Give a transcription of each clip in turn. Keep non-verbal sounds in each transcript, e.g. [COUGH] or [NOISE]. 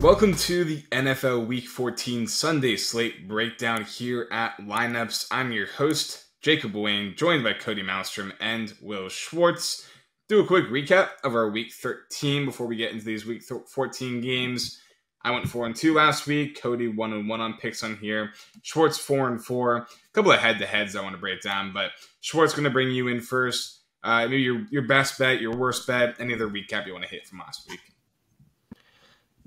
Welcome to the NFL Week 14 Sunday slate breakdown here at Lineups. I'm your host, Jacob Wayne, joined by Cody Maelstrom and Will Schwartz. Do a quick recap of our Week 13 before we get into these Week 14 games. I went four and two last week. Cody one and one on picks on here. Schwartz four and four. A couple of head to heads I want to break down, but Schwartz going to bring you in first. Uh, maybe your your best bet, your worst bet, any other recap you want to hit from last week.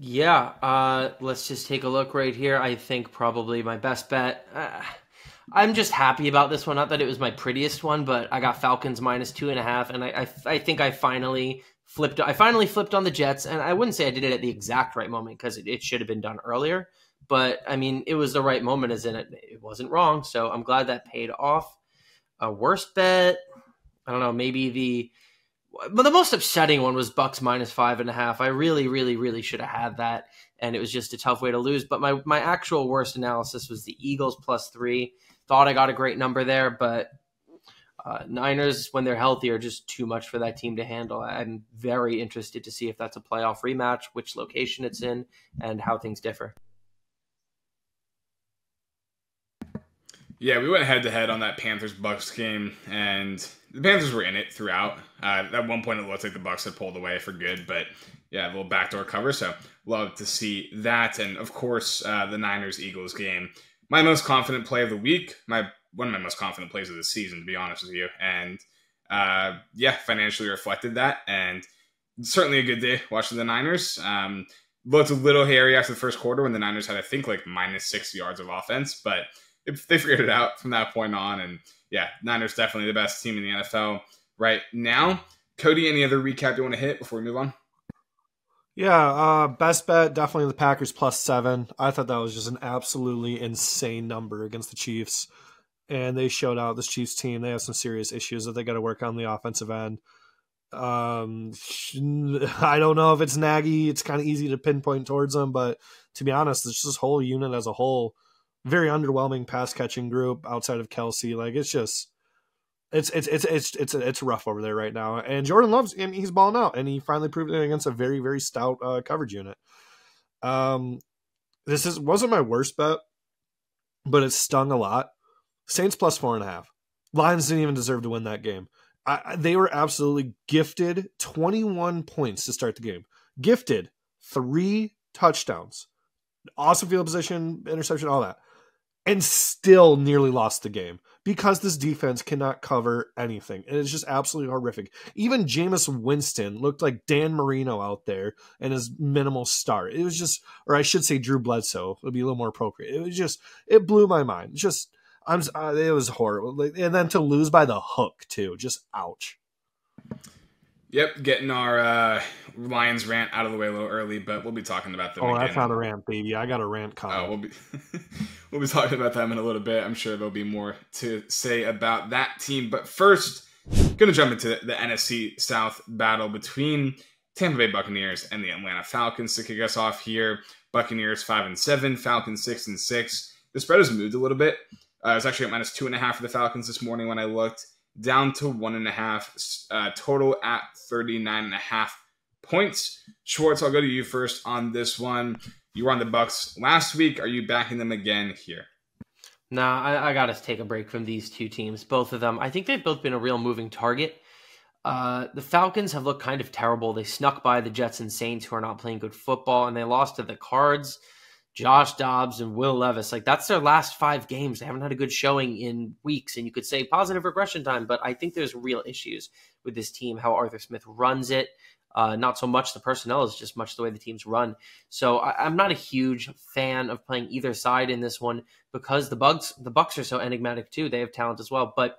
Yeah, uh, let's just take a look right here. I think probably my best bet. Uh, I'm just happy about this one. Not that it was my prettiest one, but I got Falcons minus two and a half, and I, I, I think I finally flipped. I finally flipped on the Jets, and I wouldn't say I did it at the exact right moment because it, it should have been done earlier. But I mean, it was the right moment, as in it, it wasn't wrong. So I'm glad that paid off. A worst bet, I don't know, maybe the. But the most upsetting one was Bucs minus five and a half. I really, really, really should have had that, and it was just a tough way to lose. But my my actual worst analysis was the Eagles plus three. Thought I got a great number there, but uh, Niners, when they're healthy, are just too much for that team to handle. I'm very interested to see if that's a playoff rematch, which location it's in, and how things differ. Yeah, we went head to head on that Panthers Bucs game, and the Panthers were in it throughout. Uh, at one point, it looked like the Bucs had pulled away for good, but yeah, a little backdoor cover. So love to see that, and of course, uh, the Niners Eagles game. My most confident play of the week. My one of my most confident plays of the season, to be honest with you. And uh, yeah, financially reflected that, and certainly a good day watching the Niners. Um, looked a little hairy after the first quarter when the Niners had, I think, like minus six yards of offense, but they figured it out from that point on. And yeah, Niners definitely the best team in the NFL right now. Cody, any other recap you want to hit before we move on? Yeah, uh, best bet definitely the Packers plus seven. I thought that was just an absolutely insane number against the Chiefs and they showed out this Chiefs team. They have some serious issues that they got to work on the offensive end. Um, [LAUGHS] I don't know if it's Nagy. It's kind of easy to pinpoint towards them, but to be honest, it's this whole unit as a whole, very underwhelming pass catching group outside of Kelce. Like it's just, it's it's it's it's it's it's rough over there right now. And Jordan Love's. I mean, he's balling out, and he finally proved it against a very very stout uh, coverage unit. Um, this is wasn't my worst bet, but it stung a lot Saints plus four and a half. Lions didn't even deserve to win that game. I, they were absolutely gifted 21 points to start the game. Gifted three touchdowns, awesome field position, interception, all that, and still nearly lost the game because this defense cannot cover anything. And it's just absolutely horrific. Even Jameis Winston looked like Dan Marino out there and his minimal start. It was just, or I should say Drew Bledsoe would be a little more appropriate. It was just, it blew my mind. Just I'm uh, it was horrible, and then to lose by the hook too, just ouch. Yep, getting our uh, Lions rant out of the way a little early, but we'll be talking about them. Oh, again. that's not a rant, baby. I got a rant coming. Oh, we'll be [LAUGHS] we'll be talking about them in a little bit. I'm sure there'll be more to say about that team, but first, gonna jump into the NFC South battle between Tampa Bay Buccaneers and the Atlanta Falcons to kick us off here. Buccaneers five and seven, Falcons six and six. The spread has moved a little bit. Uh, it was actually at minus two and a half for the Falcons this morning when I looked, down to one and a half, uh, total at 39 and a half points. Schwartz, I'll go to you first on this one. You were on the Bucs last week. Are you backing them again here? Nah, I, I got to take a break from these two teams. Both of them, I think they've both been a real moving target. Uh, the Falcons have looked kind of terrible. They snuck by the Jets and Saints, who are not playing good football, and they lost to the Cards. Josh Dobbs and Will Levis, like that's their last five games. They haven't had a good showing in weeks, and you could say positive regression time, but I think there's real issues with this team, how Arthur Smith runs it. Uh, not so much the personnel is just much the way the teams run. So I, am not a huge fan of playing either side in this one because the bugs the Bucs are so enigmatic too. They have talent as well, but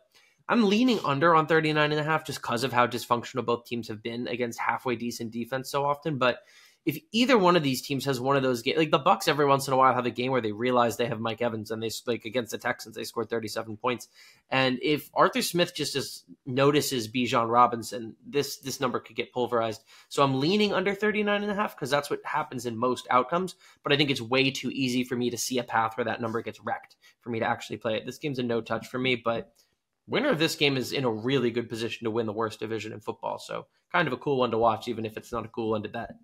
I'm leaning under on 39 and a half just because of how dysfunctional both teams have been against halfway decent defense so often. But if either one of these teams has one of those games, like the Bucs, every once in a while have a game where they realize they have Mike Evans and they like against the Texans they scored 37 points. And if Arthur Smith just as notices Bijan Robinson, this this number could get pulverized. So I'm leaning under 39 and a half because that's what happens in most outcomes. But I think it's way too easy for me to see a path where that number gets wrecked for me to actually play it. This game's a no touch for me, but winner of this game is in a really good position to win the worst division in football. So kind of a cool one to watch, even if it's not a cool one to bet.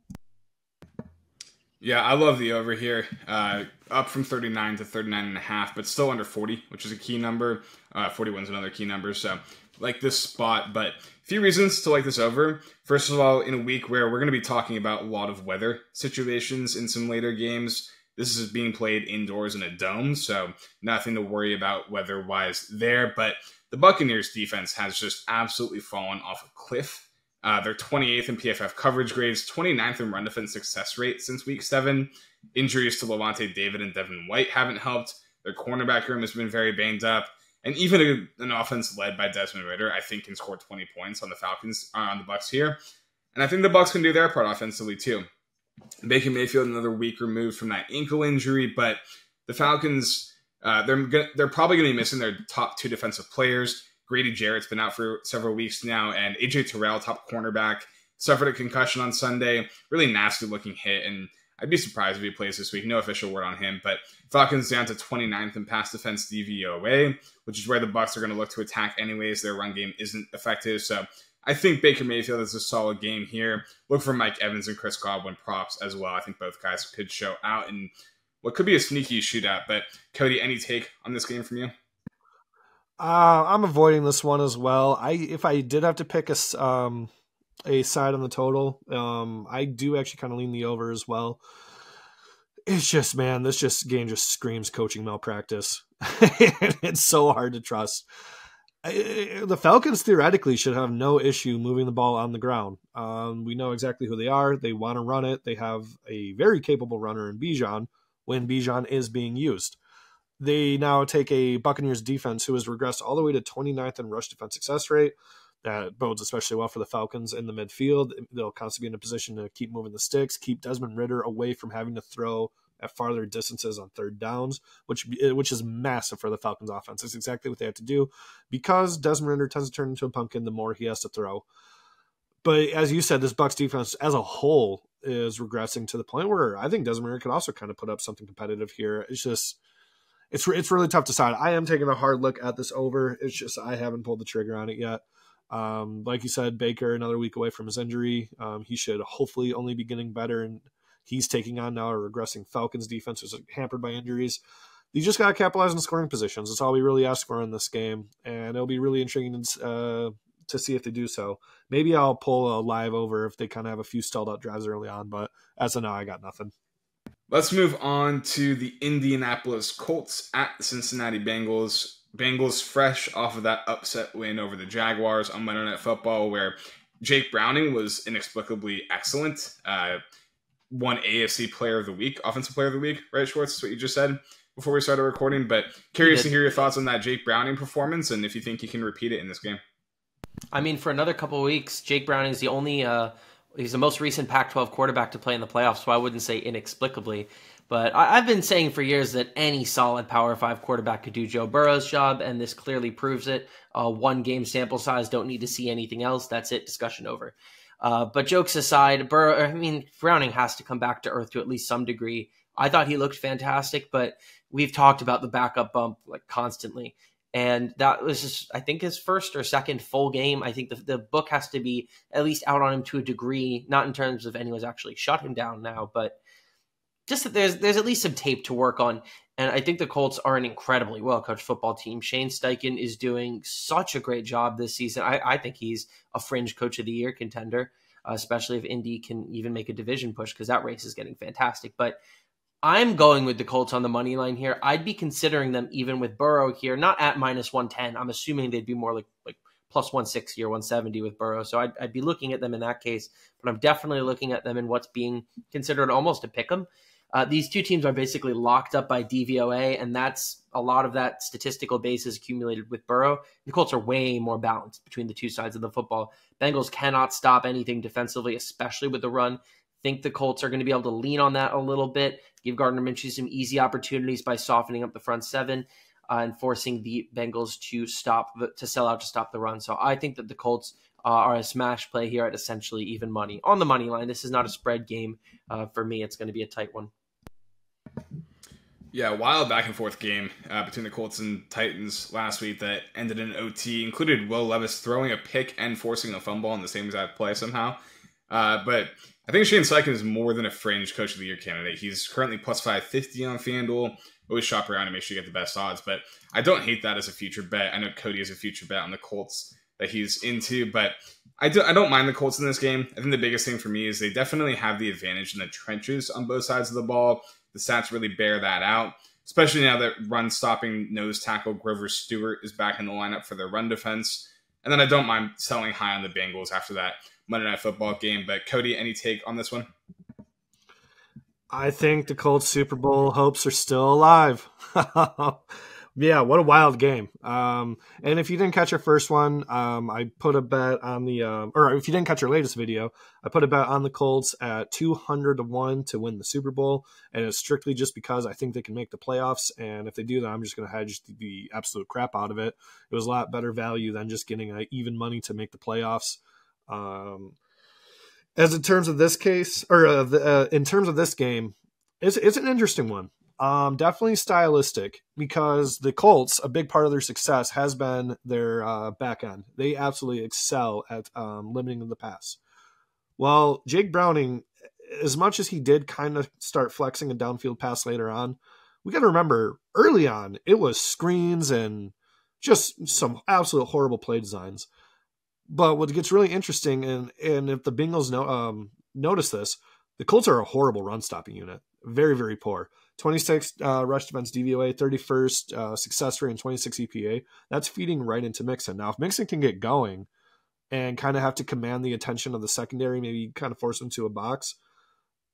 Yeah, I love the over here. Uh, up from 39 to 39 and a half, but still under 40, which is a key number. Uh, 41 is another key number. So, like this spot, but a few reasons to like this over. First of all, in a week where we're going to be talking about a lot of weather situations in some later games, this is being played indoors in a dome, so nothing to worry about weather wise there. But the Buccaneers defense has just absolutely fallen off a cliff. Uh, they're 28th in PFF coverage grades, 29th in run defense success rate since week seven. Injuries to Lavonte David and Devin White haven't helped. Their cornerback room has been very banged up. And even a, an offense led by Desmond Ridder, I think, can score 20 points on the Falcons, uh, on the Bucs here. And I think the Bucs can do their part offensively too. Baker Mayfield another week removed from that ankle injury, but the Falcons uh, they're gonna, they're probably going to be missing their top two defensive players. Grady Jarrett's been out for several weeks now, and AJ Terrell, top cornerback, suffered a concussion on Sunday. Really nasty looking hit, and I'd be surprised if he plays this week. No official word on him, but Falcons down to 29th in pass defense DVOA, which is where the Bucs are going to look to attack anyways. Their run game isn't effective, so I think Baker Mayfield is a solid game here. Look for Mike Evans and Chris Godwin props as well. I think both guys could show out in what could be a sneaky shootout. But Cody, any take on this game from you? Uh, I'm avoiding this one as well. I if I did have to pick a um, a side on the total, um, I do actually kind of lean the over as well. It's just man, this just game just screams coaching malpractice. [LAUGHS] it's so hard to trust the Falcons theoretically should have no issue moving the ball on the ground. Um, we know exactly who they are. They want to run it. They have a very capable runner in Bijan when Bijan is being used. They now take a Buccaneers defense who has regressed all the way to 29th in rush defense success rate. That bodes especially well for the Falcons in the midfield. They'll constantly be in a position to keep moving the sticks, keep Desmond Ridder away from having to throw at farther distances on third downs, which eh, which is massive for the Falcons offense. It's exactly what they have to do because Desmond Ridder tends to turn into a pumpkin the more he has to throw. But as you said, this Bucs defense as a whole is regressing to the point where I think Desmond Ridder could also kind of put up something competitive here. It's just it's it's really tough to decide. I am taking a hard look at this over. It's just I haven't pulled the trigger on it yet. Um, like you said, Baker another week away from his injury. Um, he should hopefully only be getting better and He's taking on now a regressing Falcons defense who's hampered by injuries. You just got to capitalize on scoring positions. That's all we really ask for in this game, and it'll be really intriguing uh, to see if they do so. Maybe I'll pull a live over if they kind of have a few stalled out drives early on, but as of now, I got nothing. Let's move on to the Indianapolis Colts at the Cincinnati Bengals. Bengals fresh off of that upset win over the Jaguars on Monday Night Football, where Jake Browning was inexplicably excellent. Uh, one AFC Player of the Week, Offensive Player of the Week, right, Schwartz? That's what you just said before we started recording. But curious to hear your thoughts on that Jake Browning performance and if you think he can repeat it in this game. I mean, for another couple weeks, Jake Browning is the only. Uh, he's the most recent Pac-12 quarterback to play in the playoffs, so I wouldn't say inexplicably. But I, have been saying for years that any solid Power Five quarterback could do Joe Burrow's job, and this clearly proves it. Uh, one game sample size, don't need to see anything else. That's it. Discussion over. Uh, but jokes aside, Burrow, I mean, Browning has to come back to earth to at least some degree. I thought he looked fantastic, but we've talked about the backup bump like constantly. And that was just, I think, his first or second full game. I think the, the book has to be at least out on him to a degree, not in terms of anyone's actually shut him down now, but just that there's there's at least some tape to work on. And I think the Colts are an incredibly well coached football team. Shane Steichen is doing such a great job this season. I, I think he's a fringe coach of the year contender, especially if Indy can even make a division push because that race is getting fantastic. But I'm going with the Colts on the money line here. I'd be considering them even with Burrow here, not at minus 110. I'm assuming they'd be more like like plus 160 or 170 with Burrow. So I'd, I'd be looking at them in that case. But I'm definitely looking at them in what's being considered almost a pick 'em uh, these two teams are basically locked up by DVOA, and that's a lot of that statistical base is accumulated with Burrow. The Colts are way more balanced between the two sides of the football. Bengals cannot stop anything defensively, especially with the run. Think the Colts are going to be able to lean on that a little bit, give Gardner Minshew some easy opportunities by softening up the front seven uh, and forcing the Bengals to stop to sell out to stop the run. So I think that the Colts uh, are a smash play here at essentially even money on the money line. This is not a spread game uh, for me. It's going to be a tight one. Yeah, wild back and forth game uh, between the Colts and Titans last week that ended in OT. Included Will Levis throwing a pick and forcing a fumble on the same exact play somehow. Uh, but I think Shane Steichen is more than a fringe coach of the year candidate. He's currently plus 550 on FanDuel. Always shop around and make sure you get the best odds. But I don't hate that as a future bet. I know Cody is a future bet on the Colts that he's into, but I, do, I don't mind the Colts in this game. I think the biggest thing for me is they definitely have the advantage in the trenches on both sides of the ball. The stats really bear that out, especially now that run stopping nose tackle Grover Stewart is back in the lineup for their run defense. And then I don't mind selling high on the Bengals after that Monday Night Football game. But Cody, any take on this one? I think the Colts Super Bowl hopes are still alive. [LAUGHS] yeah, what a wild game. Um, and if you didn't catch your first one, um, I put a bet on the, um, or if you didn't catch your latest video, I put a bet on the Colts at 200 to 1 to win the Super Bowl. And it's strictly just because I think they can make the playoffs. And if they do that, I'm just going to hedge the absolute crap out of it. It was a lot better value than just getting a even money to make the playoffs. Um, as in terms of this case, or uh, the, uh, in terms of this game, it's, it's an interesting one. Um, definitely stylistic because the Colts, a big part of their success has been their uh, back end. They absolutely excel at um, limiting the pass. Well, Jake Browning, as much as he did kind of start flexing a downfield pass later on, we got to remember early on it was screens and just some absolute horrible play designs. But what gets really interesting, and and if the Bengals know, um, notice this, the Colts are a horrible run stopping unit. Very, very poor. 26 uh, rush defense DVOA, 31st uh, success rate, and 26 EPA. That's feeding right into Mixon. Now, if Mixon can get going and kind of have to command the attention of the secondary, maybe kind of force them to a box,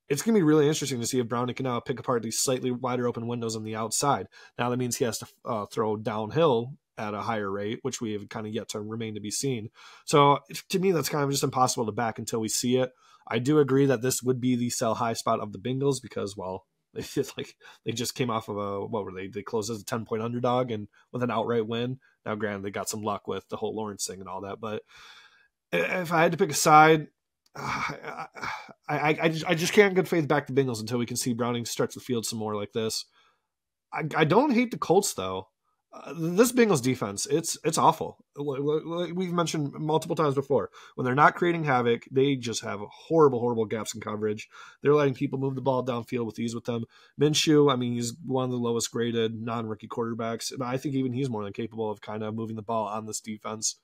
it's going to be really interesting to see if Browning can now pick apart these slightly wider open windows on the outside. Now, that means he has to uh, throw downhill at a higher rate, which we have kind of yet to remain to be seen. So to me, that's kind of just impossible to back until we see it. I do agree that this would be the sell high spot of the Bengals because, well, [LAUGHS] they like they just came off of a what were they? They closed as a ten point underdog and with an outright win. Now, granted, they got some luck with the whole Lawrence thing and all that, but if I had to pick a side, [SIGHS] I, I, I, just, I just can't good faith back the Bengals until we can see Browning stretch the field some more like this. I, I don't hate the Colts though. Uh, this Bengals defense, it's it's awful. We've mentioned multiple times before. When they're not creating havoc, they just have horrible, horrible gaps in coverage. They're letting people move the ball downfield with ease with them. Minshew, I mean, he's one of the lowest graded non-rookie quarterbacks. I think even he's more than capable of kind of moving the ball on this defense.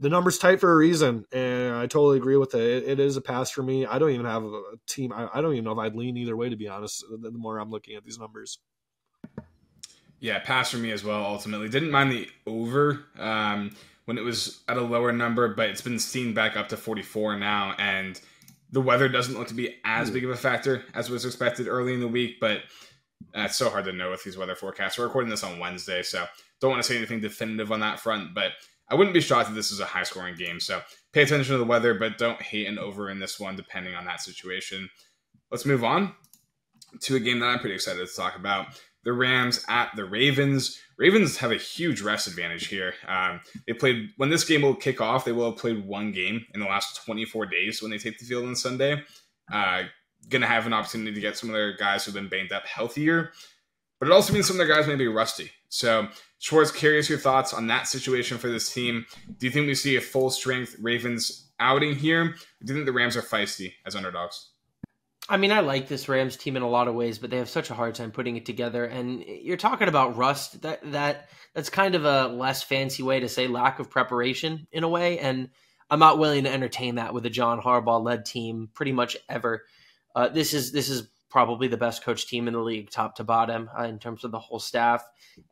The number's tight for a reason, and I totally agree with it. It, it is a pass for me. I don't even have a team. I, I don't even know if I'd lean either way, to be honest. The more I'm looking at these numbers. Yeah, pass for me as well. Ultimately, didn't mind the over um, when it was at a lower number, but it's been seen back up to 44 now, and the weather doesn't look to be as big of a factor as was expected early in the week. But uh, it's so hard to know with these weather forecasts. We're recording this on Wednesday, so don't want to say anything definitive on that front. But I wouldn't be shocked if this is a high scoring game. So pay attention to the weather, but don't hate an over in this one, depending on that situation. Let's move on to a game that I'm pretty excited to talk about the Rams at the Ravens. Ravens have a huge rest advantage here. Um, they played when this game will kick off. They will have played one game in the last 24 days when they take the field on Sunday. Uh, gonna have an opportunity to get some of their guys who've been banged up healthier, but it also means some of their guys may be rusty. So, Schwartz, curious your thoughts on that situation for this team. Do you think we see a full strength Ravens outing here? Do you think the Rams are feisty as underdogs? I mean, I like this Rams team in a lot of ways, but they have such a hard time putting it together. And you're talking about rust. That that that's kind of a less fancy way to say lack of preparation in a way. And I'm not willing to entertain that with a John Harbaugh led team pretty much ever. Uh, this is this is probably the best coach team in the league, top to bottom, uh, in terms of the whole staff.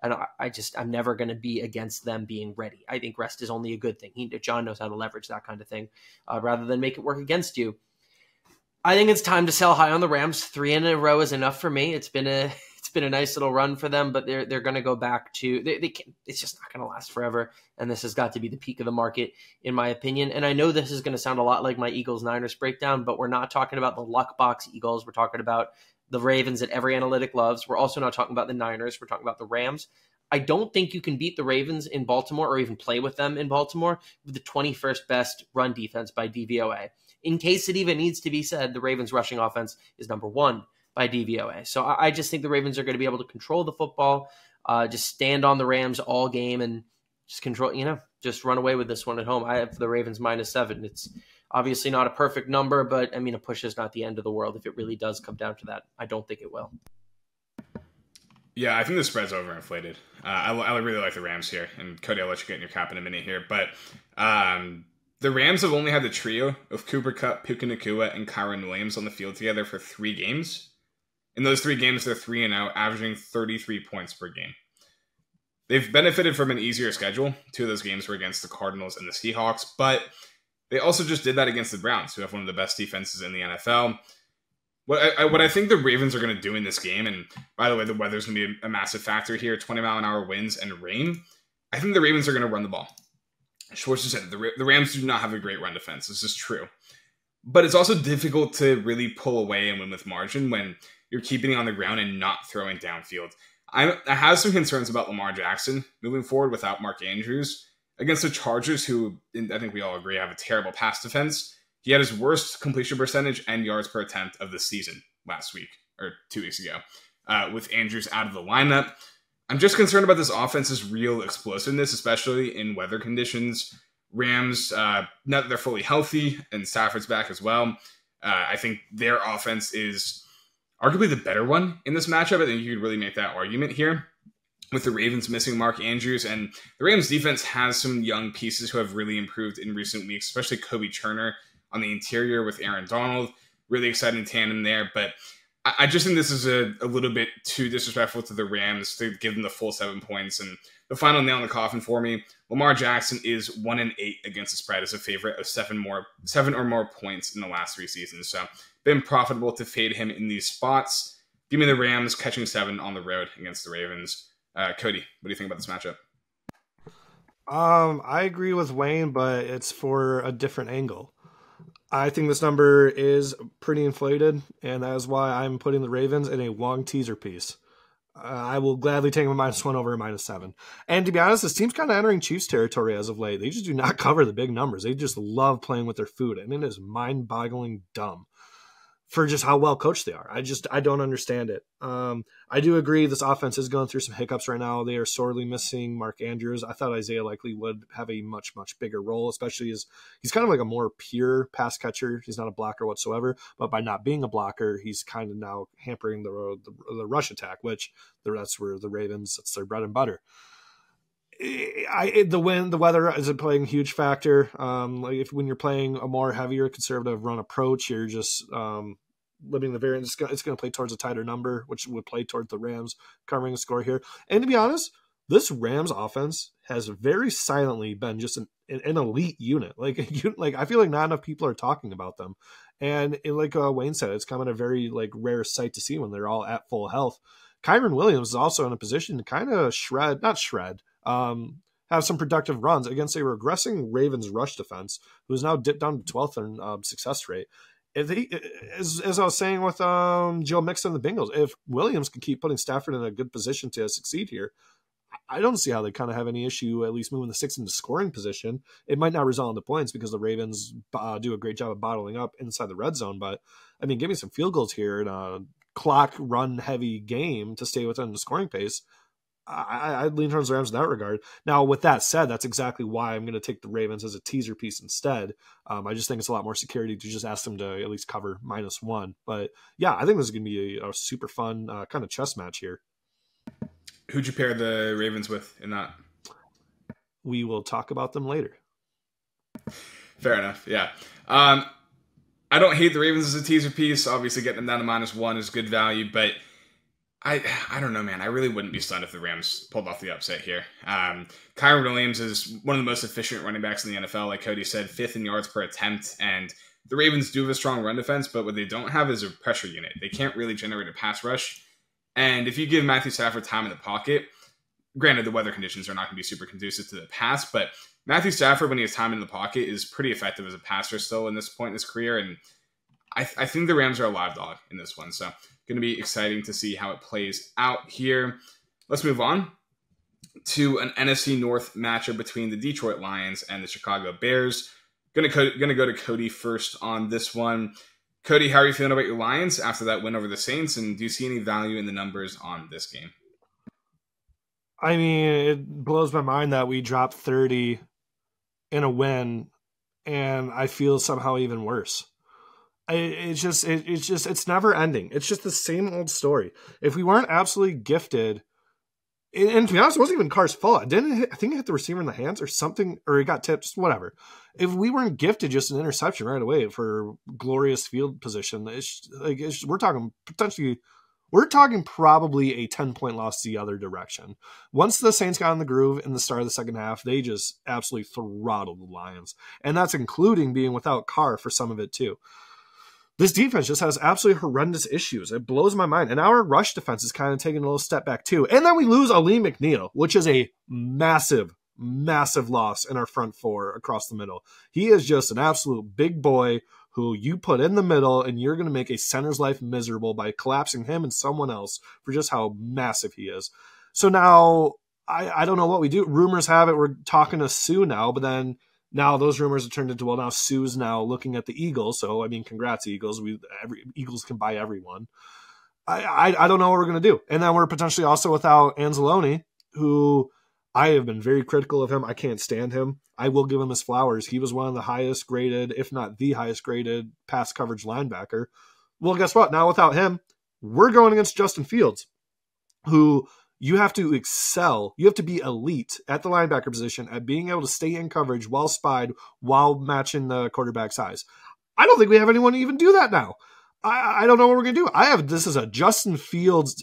And I, I just I'm never going to be against them being ready. I think rest is only a good thing. He, John knows how to leverage that kind of thing, uh, rather than make it work against you. I think it's time to sell high on the Rams. Three in a row is enough for me. It's been a [LAUGHS] it's been a nice little run for them, but they're they're going to go back to they, they can, it's just not going to last forever. And this has got to be the peak of the market, in my opinion. And I know this is going to sound a lot like my Eagles Niners breakdown, but we're not talking about the luck box Eagles. We're talking about the Ravens that every analytic loves. We're also not talking about the Niners. We're talking about the Rams. I don't think you can beat the Ravens in Baltimore or even play with them in Baltimore with the 21st best run defense by DVOA in case it even needs to be said, the Ravens' rushing offense is number one by DVOA. So I, I just think the Ravens are going to be able to control the football, uh, just stand on the Rams all game and just control, you know, just run away with this one at home. I have the Ravens minus seven. It's Obviously, not a perfect number, but I mean, a push is not the end of the world if it really does come down to that. I don't think it will. Yeah, I think the spread's overinflated. Uh, I, I really like the Rams here, and Cody, I'll let you get in your cap in a minute here. But um, the Rams have only had the trio of Cooper Kupp, Puka Nacua, and Kyren Williams on the field together for three games. In those three games, they're three and out, averaging 33 points per game. They've benefited from an easier schedule. Two of those games were against the Cardinals and the Seahawks, but they also just did that against the Browns, who have one of the best defenses in the NFL. What I, what I think the Ravens are going to do in this game, and by the way, the weather's going to be a, massive factor here 20 mile an hour winds and rain. I think the Ravens are going to run the ball. Schwartz said the, the Rams do not have a great run defense. This is true. But it's also difficult to really pull away and win with margin when you're keeping on the ground and not throwing downfield. I, I have some concerns about Lamar Jackson moving forward without Mark Andrews against the Chargers, who I think we all agree have a terrible pass defense. He had his worst completion percentage and yards per attempt of the season last week or two weeks ago, uh, with Andrews out of the lineup. I'm just concerned about this offense's real explosiveness, especially in weather conditions. Rams, uh, now that they're fully healthy and Stafford's back as well, uh, I think their offense is arguably the better one in this matchup. I think you could really make that argument here with the Ravens missing Mark Andrews. And the Rams defense has some young pieces who have really improved in recent weeks, especially Kobie Turner on the interior with Aaron Donald. Really exciting tandem there. But I, just think this is a, a little bit too disrespectful to the Rams to give them the full seven points. And the final nail in the coffin for me, Lamar Jackson is one and eight against the spread as a favorite of seven more seven or more points in the last three seasons. So been profitable to fade him in these spots. Give me the Rams catching seven on the road against the Ravens. Uh, Cody, what do you think about this matchup? Um, I agree with Wayne, but it's for a different angle. I think this number is pretty inflated, and that is why I'm putting the Ravens in a long teaser piece. Uh, I will gladly take a minus one over a minus seven. And to be honest, this team's kind of entering Chiefs territory as of late. They just do not [LAUGHS] cover the big numbers. They just love playing with their food, and it is mind boggling dumb for just how well coached they are. I just I don't understand it. Um, I do agree this offense is going through some hiccups right now. They are sorely missing Mark Andrews. I thought Isaiah Likely would have a much much bigger role, especially as he's kind of like a more pure pass catcher. He's not a blocker whatsoever, but by not being a blocker, he's kind of now hampering the the, the rush attack, which that's where the Ravens that's their bread and butter. I the wind, the weather is a playing huge factor. Um, like if when you're playing a more heavier conservative run approach, you're just um, limiting the variance. It's going, it's to play towards a tighter number, which would play towards the Rams covering a score here. And to be honest, this Rams offense has very silently been just an, an elite unit. [LAUGHS] Like, you, like I feel like not enough people are talking about them. And it, like uh, Wayne said, it's kind of a very like rare sight to see when they're all at full health. Kyren Williams is also in a position to kind of shred, not shred, um, have some productive runs against a regressing Ravens rush defense, who is now dipped down to 12th in um, success rate. If he, as, as I was saying with um, Joe Mixon and the Bengals, if Williams can keep putting Stafford in a good position to succeed here, I don't see how they kind of have any issue at least moving the six into scoring position. It might not result in the points because the Ravens uh, do a great job of bottling up inside the red zone. But I mean, give me some field goals here in a clock run heavy game to stay within the scoring pace. I, I lean towards the Rams in that regard. Now, with that said, that's exactly why I'm going to take the Ravens as a teaser piece instead. Um, I just think it's a lot more security to just ask them to at least cover minus one. But yeah, I think this is going to be a, a super fun uh, kind of chess match here. Who'd you pair the Ravens with in that? We will talk about them later. Fair enough. Yeah. Um, I don't hate the Ravens as a teaser piece. Obviously, getting them down to minus one is good value, but I I don't know, man. I really wouldn't be stunned if the Rams pulled off the upset here. Um, Kyren Williams is one of the most efficient running backs in the NFL. Like Cody said, fifth in yards per attempt, and the Ravens do have a strong run defense, but what they don't have is a pressure unit. They can't really generate a pass rush. And if you give Matthew Stafford time in the pocket, granted the weather conditions are not going to be super conducive to the pass, but Matthew Stafford, when he has time in the pocket, is pretty effective as a passer still in this point in his career. And I, I think the Rams are a live dog in this one. So Going to be exciting to see how it plays out here. Let's move on to an NFC North matchup between the Detroit Lions and the Chicago Bears. Going to going to go to Cody first on this one. Cody, how are you feeling about your Lions after that win over the Saints, and do you see any value in the numbers on this game? I mean, it blows my mind that we dropped 30 in a win and I feel somehow even worse. It's just it, it's just it's never ending. It's just the same old story. If we weren't absolutely gifted, and, and to be honest, it wasn't even Carr's fault. I didn't hit, I think it hit the receiver in the hands or something, or he got tipped, whatever. If we weren't gifted just an interception right away for glorious field position, it's like it's, we're talking potentially we're talking probably a 10 point loss the other direction. Once the Saints got in the groove in the start of the second half, they just absolutely throttled the Lions. And that's including being without Carr for some of it, too. This defense just has absolutely horrendous issues. It blows my mind. And our rush defense is kind of taking a little step back, too. And then we lose Alim McNeill, which is a massive, massive loss in our front four across the middle. He is just an absolute big boy who you put in the middle and you're going to make a center's life miserable by collapsing him and someone else for just how massive he is. So now I, I don't know what we do. Rumors have it we're talking to Suh now, but then now those rumors have turned into well now Suh's now looking at the Eagles. So I mean, congrats Eagles. We every Eagles can buy everyone. I I, I don't know what we're going to do, and then we're potentially also without Anzalone, who I have been very critical of him. I can't stand him. I will give him his flowers. He was one of the highest graded, if not the highest graded, pass coverage linebacker. Well, guess what? Now without him, we're going against Justin Fields, who you have to excel. You have to be elite at the linebacker position at being able to stay in coverage while spied while matching the quarterback size. I don't think we have anyone to even do that now. I, I don't know what we're going to do. I have this is a Justin Fields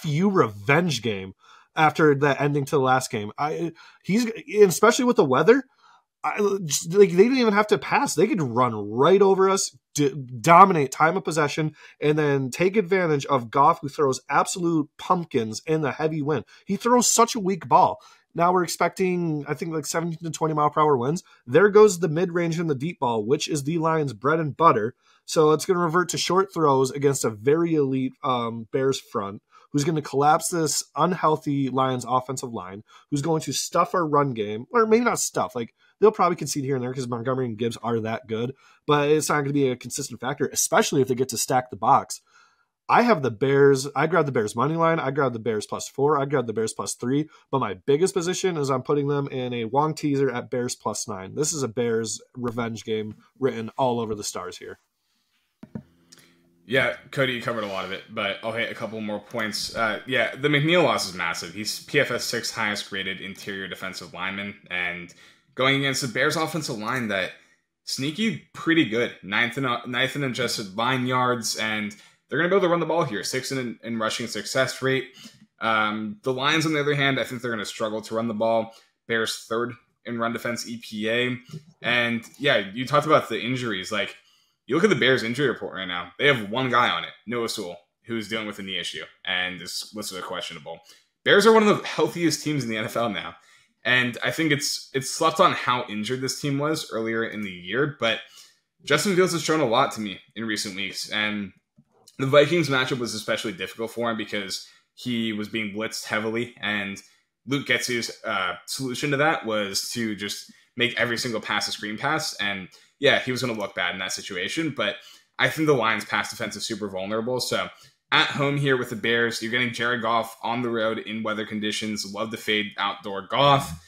FU revenge game after the ending to the last game. I he's especially with the weather. I, like they didn't even have to pass; they could run right over us, d- dominate time of possession, and then take advantage of Goff, who throws absolute pumpkins in the heavy wind. He throws such a weak ball. Now we're expecting, I think, like 17 to 20 mile per hour winds. There goes the mid range and the deep ball, which is the Lions' bread and butter. So it's going to revert to short throws against a very elite um, Bears front who's going to collapse this unhealthy Lions offensive line, who's going to stuff our run game, or maybe not stuff. Like they'll probably concede here and there because Montgomery and Gibbs are that good, but it's not going to be a consistent factor, especially if they get to stack the box. I have the Bears. I grab the Bears money line. I grab the Bears plus four. I grab the Bears plus three. But my biggest position is I'm putting them in a Wong teaser at Bears plus nine. This is a Bears revenge game written all over the stars here. Yeah, Cody, you covered a lot of it, but I'll hit a couple more points. Uh, yeah, the McNeil loss is massive. He's PFF's six highest graded interior defensive lineman, and going against the Bears offensive line that sneaky pretty good, ninth in ninth in adjusted line yards, and they're going to be able to run the ball here, sixth in, in rushing success rate. Um, the Lions, on the other hand, I think they're going to struggle to run the ball. Bears third in run defense EPA, and yeah, you talked about the injuries, like you look at the Bears injury report right now, they have one guy on it, Noah Sewell, who's dealing with a knee issue and is listed as questionable. Bears are one of the healthiest teams in the NFL now. And I think it's it's slept on how injured this team was earlier in the year, but Justin Fields has shown a lot to me in recent weeks. And the Vikings matchup was especially difficult for him because he was being blitzed heavily. And Luke Getsy's uh, solution to that was to just make every single pass a screen pass. And yeah, he was going to look bad in that situation. But I think the Lions' pass defense is super vulnerable. So at home here with the Bears, you're getting Jared Goff on the road in weather conditions. Love to fade outdoor Goff.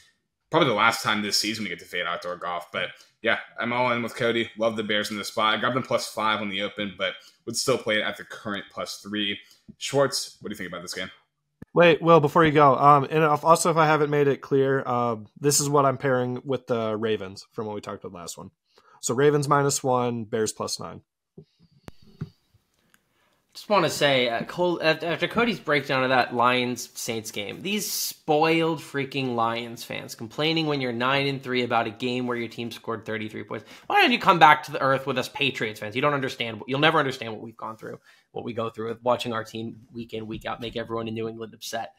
Probably the last time this season we get to fade outdoor Goff. But yeah, I'm all in with Cody. Love the Bears in this spot. I grabbed them plus five on the open, but would still play it at the current plus three. Schwartz, what do you think about this game? Wait, Will, before you go, um, and also if I haven't made it clear, uh, this is what I'm pairing with the Ravens from what we talked about last one. So Ravens minus one, Bears plus nine. Just want to say, uh, Cole, after Cody's breakdown of that Lions Saints game, these spoiled freaking Lions fans complaining when you're nine and three about a game where your team scored 33 points. Why don't you come back to the earth with us Patriots fans? You don't understand. You'll never understand what we've gone through, what we go through with watching our team week in week out make everyone in New England upset.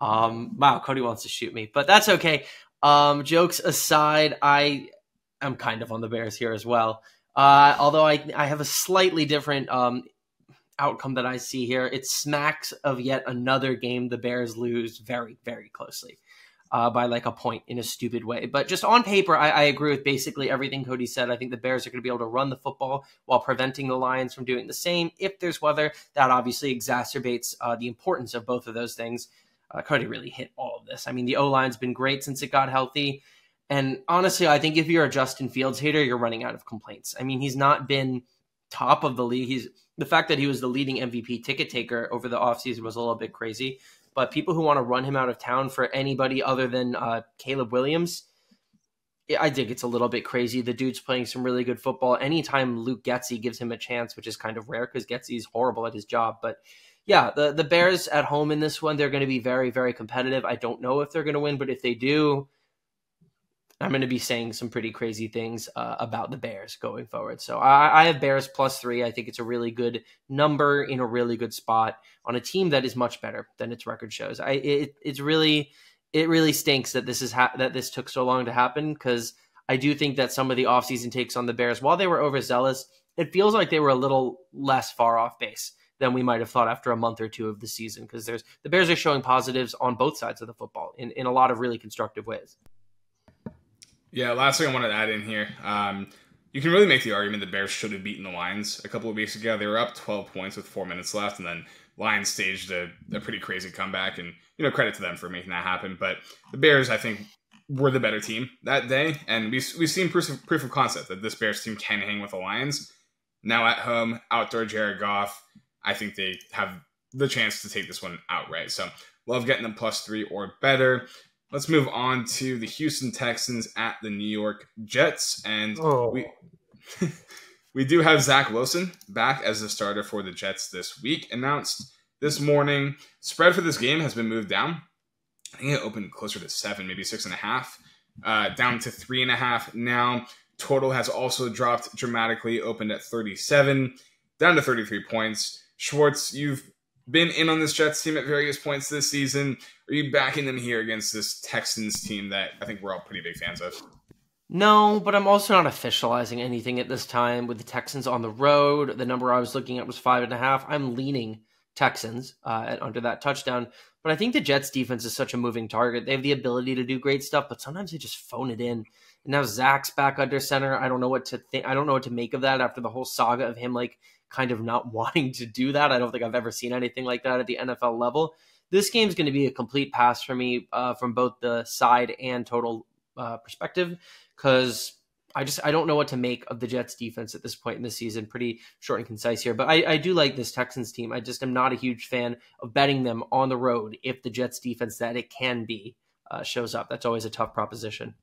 Um, wow, Cody wants to shoot me, but that's okay. Um, jokes aside, I am kind of on the Bears here as well. Uh, although I I have a slightly different um, outcome that I see here. It smacks of yet another game the Bears lose very very closely. Uh, by like a point in a stupid way. But just on paper, I, I, agree with basically everything Cody said. I think the Bears are going to be able to run the football while preventing the Lions from doing the same. If there's weather, that obviously exacerbates uh, the importance of both of those things. Uh, Cody really hit all of this. I mean, the O line's been great since it got healthy. And honestly, I think if you're a Justin Fields hater, you're running out of complaints. I mean, he's not been top of the league. He's the fact that he was the leading MVP ticket taker over the offseason was a little bit crazy. But people who want to run him out of town for anybody other than uh, Caleb Williams, I think it's a little bit crazy. The dude's playing some really good football. Anytime Luke Getsy gives him a chance, which is kind of rare because Getsy's horrible at his job. But yeah, the, the Bears at home in this one, they're going to be very, very competitive. I don't know if they're going to win, but if they do, I'm going to be saying some pretty crazy things uh, about the Bears going forward. So I, I, have Bears plus three. I think it's a really good number in a really good spot on a team that is much better than its record shows. I it, it's really it really stinks that this is ha- that this took so long to happen because I do think that some of the offseason takes on the Bears, while they were overzealous, it feels like they were a little less far off base than we might have thought after a month or two of the season because there's the Bears are showing positives on both sides of the football in, in a lot of really constructive ways. Yeah, last thing I wanted to add in here. Um, you can really make the argument the Bears should have beaten the Lions a couple of weeks ago. They were up 12 points with four minutes left, and then Lions staged a, a pretty crazy comeback. And, you know, credit to them for making that happen. But the Bears, I think, were the better team that day. And we, we've seen proof of, proof of concept that this Bears team can hang with the Lions. Now at home, outdoor Jared Goff, I think they have the chance to take this one outright. So love getting them plus three or better. Let's move on to the Houston Texans at the New York Jets, and oh. we [LAUGHS] we do have Zach Wilson back as the starter for the Jets this week. Announced this morning. Spread for this game has been moved down. I think it opened closer to seven, maybe six and a half, uh, down to three and a half now. Total has also dropped dramatically, opened at 37, down to 33 points. Schwartz, you've been in on this Jets team at various points this season. Are you backing them here against this Texans team that I think we're all pretty big fans of? No, but I'm also not officializing anything at this time with the Texans on the road. The number I was looking at was five and a half. I'm leaning Texans uh, at under that touchdown. But I think the Jets defense is such a moving target. They have the ability to do great stuff, but sometimes they just phone it in. And now Zach's back under center. I don't know what to think. I don't know what to make of that after the whole saga of him like kind of not [LAUGHS] wanting to do that. I don't think I've ever seen anything like that at the NFL level. This game is going to be a complete pass for me uh, from both the side and total uh, perspective because I just I don't know what to make of the Jets defense at this point in the season. Pretty short and concise here, but I, I do like this Texans team. I just am not a huge fan of betting them on the road if the Jets defense that it can be uh, shows up. That's always a tough proposition.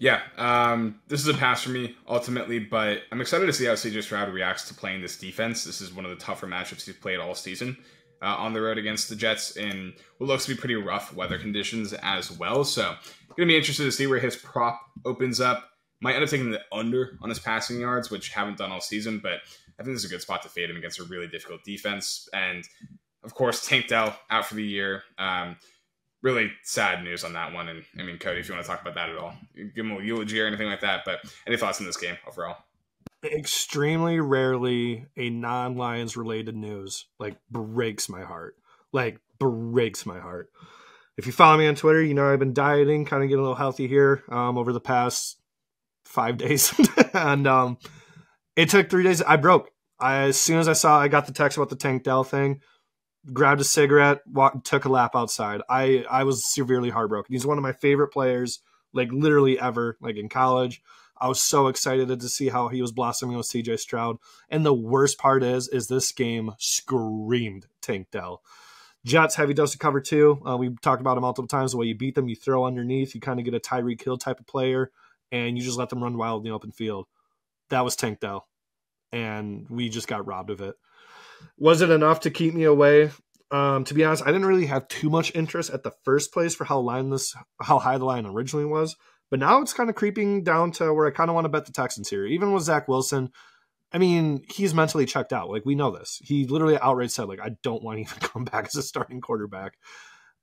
Yeah, um, this is a pass for me ultimately, but I'm excited to see how CJ Stroud reacts to playing this defense. This is one of the tougher matchups he's played all season uh, on the road against the Jets in what looks to be pretty rough weather conditions as well. So, gonna be interested to see where his prop opens up. Might end up taking the under on his passing yards, which haven't done all season, but I think this is a good spot to fade him against a really difficult defense. And of course, Tank Dell out for the year. Um, really sad news on that one. And I mean, Cody, if you want to talk about that at all, give him a eulogy or anything like that. But any thoughts on this game overall? Extremely rarely a non Lions related news like breaks my heart. Like breaks my heart. If you follow me on Twitter, you know I've been dieting, kind of getting a little healthy here um, over the past five [LAUGHS] days, and um, it took three days. I broke. I, as soon as I saw, I got the text about the Tank Dell thing grabbed a cigarette, walked, took a lap outside. I I was severely heartbroken. He's one of my favorite players, like literally ever, like in college. I was so excited to see how he was blossoming with CJ Stroud. And the worst part is, is this game screamed Tank Dell. Jets heavy dose of cover two. Uh, we talked about it multiple times. The way you beat them, you throw underneath. You kind of get a Tyreek Hill type of player, and you just let them run wild in the open field. That was Tank Dell, and we just got robbed of it. Was it enough to keep me away? Um, to be honest, I didn't really have too much interest at the first place for how line this, how high the line originally was. But now it's kind of creeping down to where I kind of want to bet the Texans here. Even with Zach Wilson, I mean, he's mentally checked out. Like we know this. He literally outright said, like, I don't want to even [LAUGHS] come back as a starting quarterback.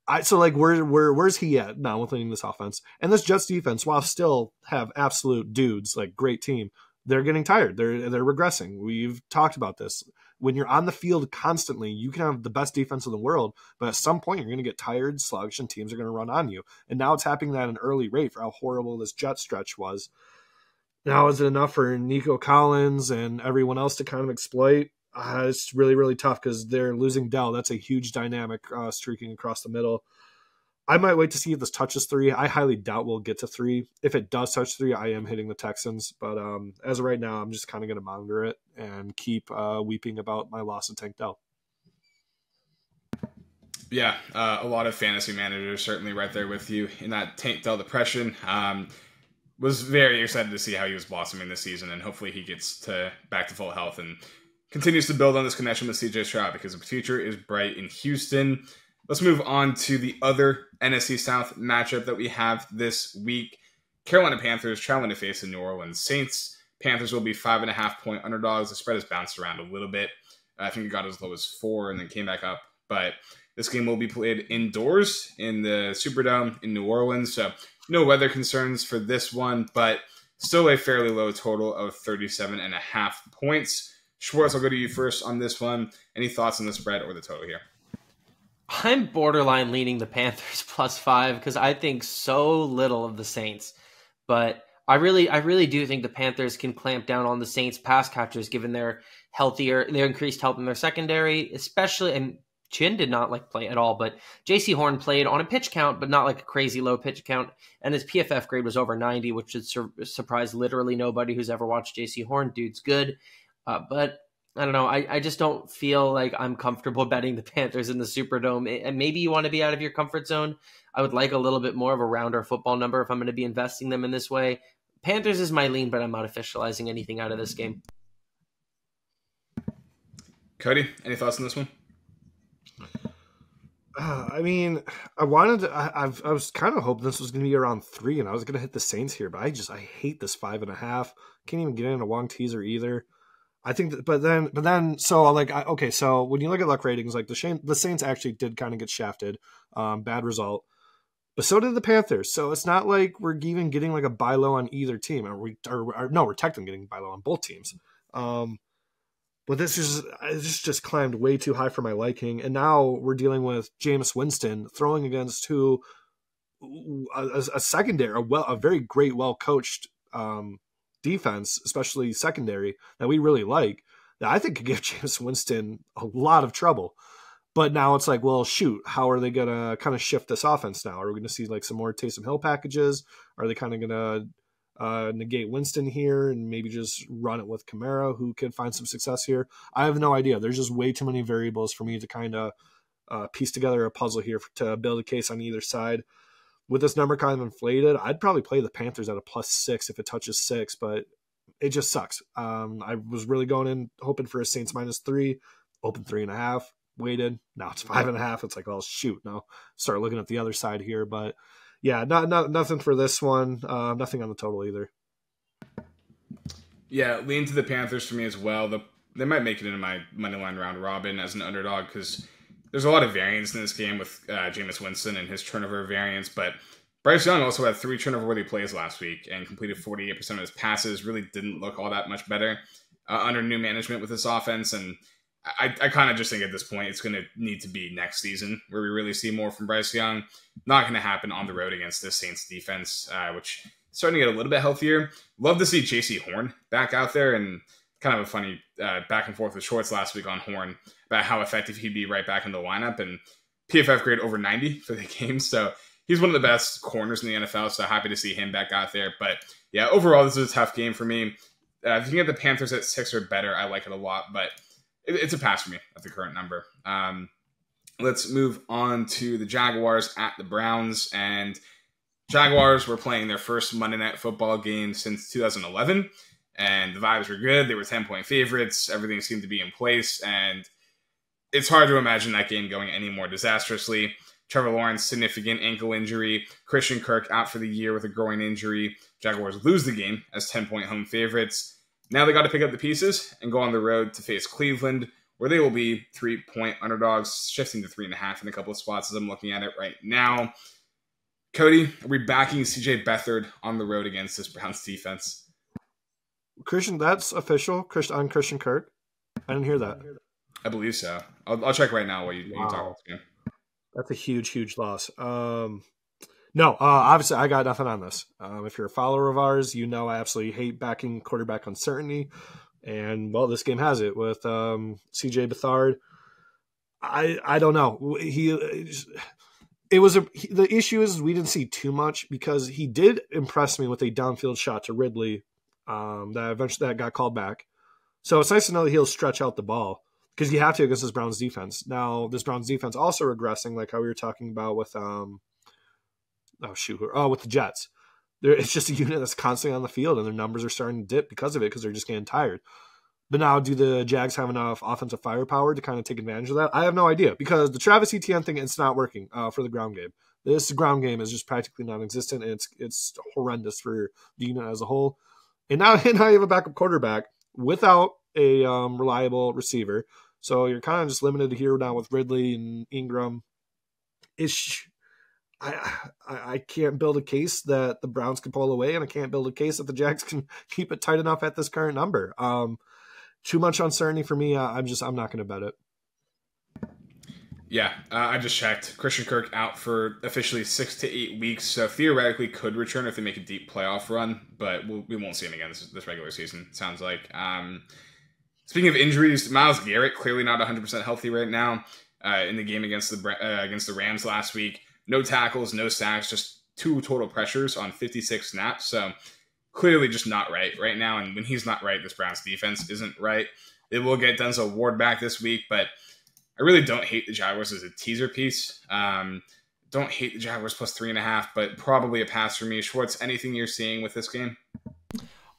I, so like where where where's he at now with leading this offense and this Jets defense? While still have absolute dudes, like great team, they're getting tired. They're they're regressing. We've talked about this when you're on the field constantly, you can have the best defense in the world, but at some point you're going to get tired, sluggish, and teams are going to run on you. And now it's happening at an early rate for how horrible this jet stretch was. Now, is it enough for Nico Collins and everyone else to kind of exploit? Uh, it's really, really tough because they're losing Dell. That's a huge dynamic uh, streaking across the middle. I might wait to see if this touches three. I highly doubt we'll get to three. If it does touch three, I am hitting the Texans. But um, as of right now, I'm just kind of going to monitor it and keep uh, weeping about my loss of Tank Dell. Yeah, uh, a lot of fantasy managers certainly right there with you in that Tank Dell depression. Um, was very excited to see how he was blossoming this season, and hopefully he gets to back to full health and continues to build on this connection with CJ Stroud because the future is bright in Houston. Let's move on to the other NFC South matchup that we have this week. Carolina Panthers traveling to face the New Orleans Saints. Panthers will be five and a half point underdogs. The spread has bounced around a little bit. Uh, I think it got as low as four and then came back up. But this game will be played indoors in the Superdome in New Orleans. So no weather concerns for this one, but still a fairly low total of 37 and a half points. Schwartz, I'll go to you first on this one. Any thoughts on the spread or the total here? I'm borderline leaning the Panthers [LAUGHS] plus five because I think so little of the Saints. But I really, I really do think the Panthers can clamp down on the Saints pass catchers given their healthier, their increased help in their secondary, especially and Chinn did not like play at all, but Jaycee Horn played on a pitch count, but not like a crazy low pitch count. And his PFF grade was over 90, which should sur- surprise literally nobody who's ever watched Jaycee Horn. Dude's good. Uh, but I don't know. I, I just don't feel like I'm comfortable [LAUGHS] betting the Panthers in the Superdome. And maybe you want to be out of your comfort zone. I would like a little bit more of a rounder football number if I'm going to be investing them in this way. Panthers is my lean, but I'm not officializing anything out of this game. Cody, any thoughts on this one? Uh, I mean, I wanted to, I, I've, I was kind of hoping this was going to be around three, and I was going to hit the Saints here, but I just I hate this five and a half. Can't even get in a Wong teaser either. I think, that, but then, but then, so like, I, okay, so when you look at luck ratings, like the Shane, the Saints actually did kind of get shafted, um, bad result, but so did the Panthers. So it's not like we're even getting like a buy low on either team, or we, or no, we're technically getting buy low on both teams. Um, but this is this just climbed way too high for my liking, and now we're dealing with Jameis Winston throwing against who a, a secondary, a well, a very great, well coached um, defense, especially secondary that we really like. That I think could give [LAUGHS] Jameis Winston a lot of trouble. But now it's like, well, shoot, how are they gonna kind of shift this offense now? Are we gonna see like some more Taysom Hill packages? Are they kind of gonna uh, negate Winston here and maybe just run it with Kamara, who could find some success here. I have no idea. There's just way too many variables for me to kind of uh, piece together a puzzle here to build a case on either side. With this number kind of inflated, I'd probably play the Panthers at a plus six if it touches six, but it just sucks. Um, I was really going in hoping for a Saints minus three, open three and a half, waited. Now it's five and a half. It's like, well, shoot, now start looking at the other side here, but yeah, not, not nothing for this one. Uh, nothing on the total either. Yeah, lean to the Panthers for me as well. The, they might make it into my money line round robin as an underdog because there's a lot of variance in this game with uh, Jameis Winston and his turnover variance. But Bryce Young also had three turnover worthy plays last week and completed 48% of his passes. Really didn't look all that much better uh, under new management with this offense. And I, I kind of just think at this point it's going to need to be next season where we really see more from Bryce Young. Not going to happen on the road against this Saints defense, uh, which is starting to get a little bit healthier. Love to see Jaycee Horn back out there and kind of a funny uh, back and forth with Schwartz last week on Horn about how effective he'd be right back in the lineup and PFF grade over 90 [LAUGHS] for the game. So he's one of the best corners in the NFL. So happy to see him back out there. But yeah, overall, this is a tough game for me. Uh, if you can get the Panthers at six or better, I like it a lot. But it, it's a pass for me at the current number. Um, let's move on to the Jaguars at the Browns. And Jaguars were playing their first Monday Night Football game since 2011. And the vibes were good. They were 10 point favorites. Everything seemed to be in place. And it's hard to imagine that game going any more disastrously. Trevor Lawrence, significant ankle injury. Christian Kirk out for the year with a groin injury. Jaguars lose the game as 10 point home favorites. Now they got to pick up the pieces and go on the road to face Cleveland, where they will be three point underdogs, shifting to three and a half in a couple of spots as I'm looking at it right now. Cody, are we backing CJ Beathard on the road against this Browns defense? Christian, that's official. Christian on Christian Kirk. I didn't hear that. I believe so. I'll, I'll check right now while you, wow. you talk. That's a huge, huge loss. Um, no, uh, obviously, I got nothing on this. Um, if you're a follower of ours, you know I absolutely hate backing quarterback uncertainty. And, well, this game has it with um, CJ Beathard. I I don't know. He it was a the issue is we didn't see too much because he did impress me with a downfield shot to Ridley um, that eventually that got called back. So it's nice to know that he'll stretch out the ball because you have to against this Browns defense. Now this Browns defense also regressing, like how we were talking about with um oh shoot oh with the Jets. There, it's just a unit that's constantly on the field, and their numbers are starting to dip because of it because they're just getting tired. But now, do the Jags have enough offensive firepower to kind of take advantage of that? I have no idea because the Travis Etienne thing it's not working uh, for the ground game. This ground game is just practically non-existent, and it's it's horrendous for the unit as a whole. And now, and [LAUGHS] now you have a backup quarterback without a um, reliable receiver, so you're kind of just limited here now with Ridley and Ingram. Ish, I, I I can't build a case that the Browns can pull away, and I can't build a case that the Jags [LAUGHS] can keep it tight enough at this current number. Um, too much uncertainty for me. I'm just I'm not going to bet it. Yeah, uh, I just checked. Christian Kirk out for officially six to eight weeks, so theoretically could return if they make a deep playoff run, but we'll, we will not see him again this, this regular season. Sounds like. Um, speaking of injuries, Myles Garrett clearly not 100 percent healthy right now. Uh, in the game against the uh, against the Rams last week, no tackles, no sacks, just two total pressures on 56 snaps. So clearly just not right right now. And when he's not right, this Browns defense isn't right. They will get Denzel Ward back this week, but I really don't hate the Jaguars as a teaser piece. Um, don't hate the Jaguars plus three and a half, but probably a pass for me. Schwartz, anything you're seeing with this game?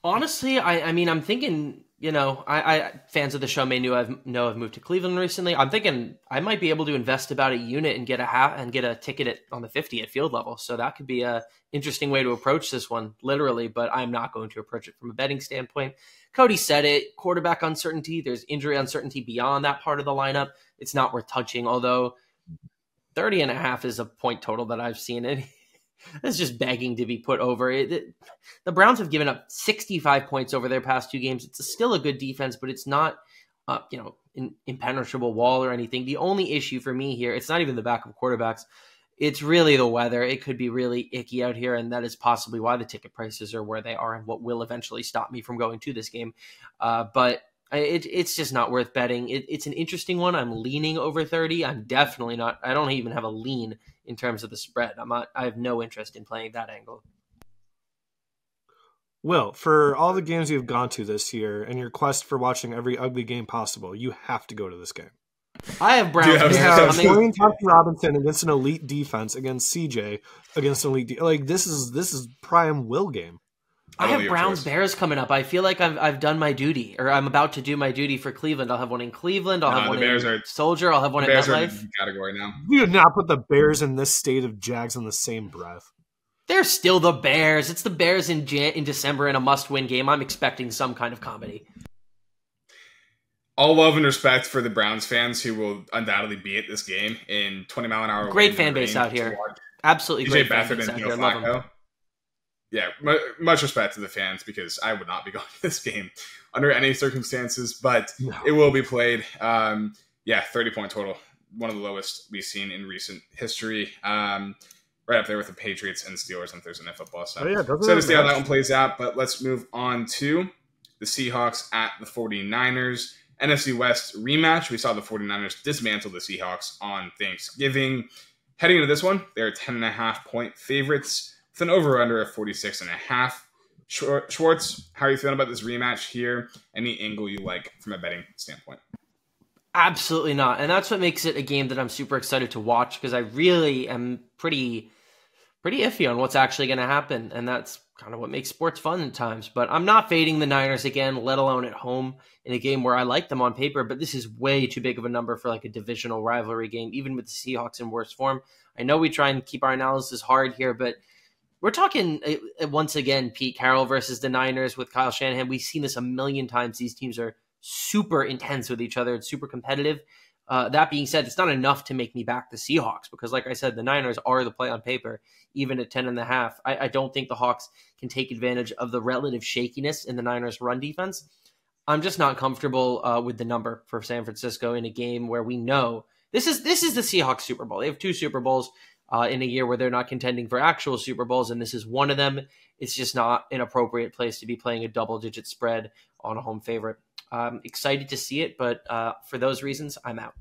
Honestly, I, I mean, I'm thinking you know, I, I, fans of the show may know I've know I've moved to Cleveland recently. I'm thinking I might be able to invest about a unit and get a half and get a ticket at, on the 50 at field level. So that could be a interesting way to approach this one, literally. But I'm not going to approach it from a betting standpoint. Cody said it: quarterback uncertainty. There's injury uncertainty beyond that part of the lineup. It's not worth touching. Although 30 and a half is a point total that I've seen. [LAUGHS] it. That's just begging to be put over. It, it, the Browns have given up 65 points over their past two games. It's still a good defense, but it's not, uh, you know, an impenetrable wall or anything. The only issue for me here, it's not even the backup quarterbacks. It's really the weather. It could be really icky out here, and that is possibly why the ticket prices are where they are, and what will eventually stop me from going to this game. Uh, but it, it's just not worth betting. It, it's an interesting one. I'm leaning over 30. I'm definitely not. I don't even have a lean in terms of the spread. I'm not, I have no interest in playing that angle. Will, for all the games you've gone to this year and your quest for watching every ugly game possible, you have to go to this game. I have Browns. You have Dorian Thompson Robinson against an elite defense against CJ against an elite. De- like this is this is prime Will game. I have Browns Bears coming up. I feel like I've I've done my duty, or I'm about to do my duty for Cleveland. I'll have one in Cleveland. I'll have one in are, Soldier. I'll have one in MetLife. Category now. You did not put the Bears in this state of Jags in the same breath. They're still the Bears. It's the Bears in Jan- in December in a must-win game. I'm expecting some kind of comedy. All love and respect for the Browns fans who will undoubtedly be at this game in 20 mile an hour. Great fan base out here. Absolutely DJ great Beathard fan base and out Joe here. Love them yeah, much respect to the fans because I would not be [LAUGHS] going to this game under any circumstances, but no. it will be played. Um, yeah, 30 point total, one of the lowest we've seen in recent history. Um, right up there with the Patriots and Steelers on Thursday Night Football. So, oh, yeah, so to see how that one plays out, but let's move on to the Seahawks at the 49ers. NFC West rematch. We saw the 49ers dismantle the Seahawks on Thanksgiving. Heading into this one, they're 10.5 point favorites. with an over under of 46 and a half. Schwartz, how are you feeling about this rematch here? Any angle you like from a betting standpoint? Absolutely not. And that's what makes it a game that I'm super excited to watch because I really am pretty pretty iffy on what's actually going to happen and that's kind of what makes sports fun at times. But I'm not fading the Niners again, let alone at home in a game where I like them on paper, but this is way too big of a number for like a divisional rivalry game even with the Seahawks in worse form. I know we try and keep our analysis hard here, but we're talking uh, once again Pete Carroll versus the Niners with Kyle Shanahan. We've seen this a million times. These teams are super intense with each other It's super competitive. Uh, that being said, it's not enough to make me back the Seahawks because, like I said, the Niners are the play on paper, even at 10 and a half. I, I don't think the Hawks can take advantage of the relative shakiness in the Niners' run defense. I'm just not comfortable uh, with the number for San Francisco in a game where we know this is this is the Seahawks Super Bowl. They have two Super Bowls uh, in a year where they're not contending for actual Super Bowls, and this is one of them. It's just not an appropriate place to be playing a double digit spread on a home favorite. I'm excited to see it, but uh, for those reasons, I'm out.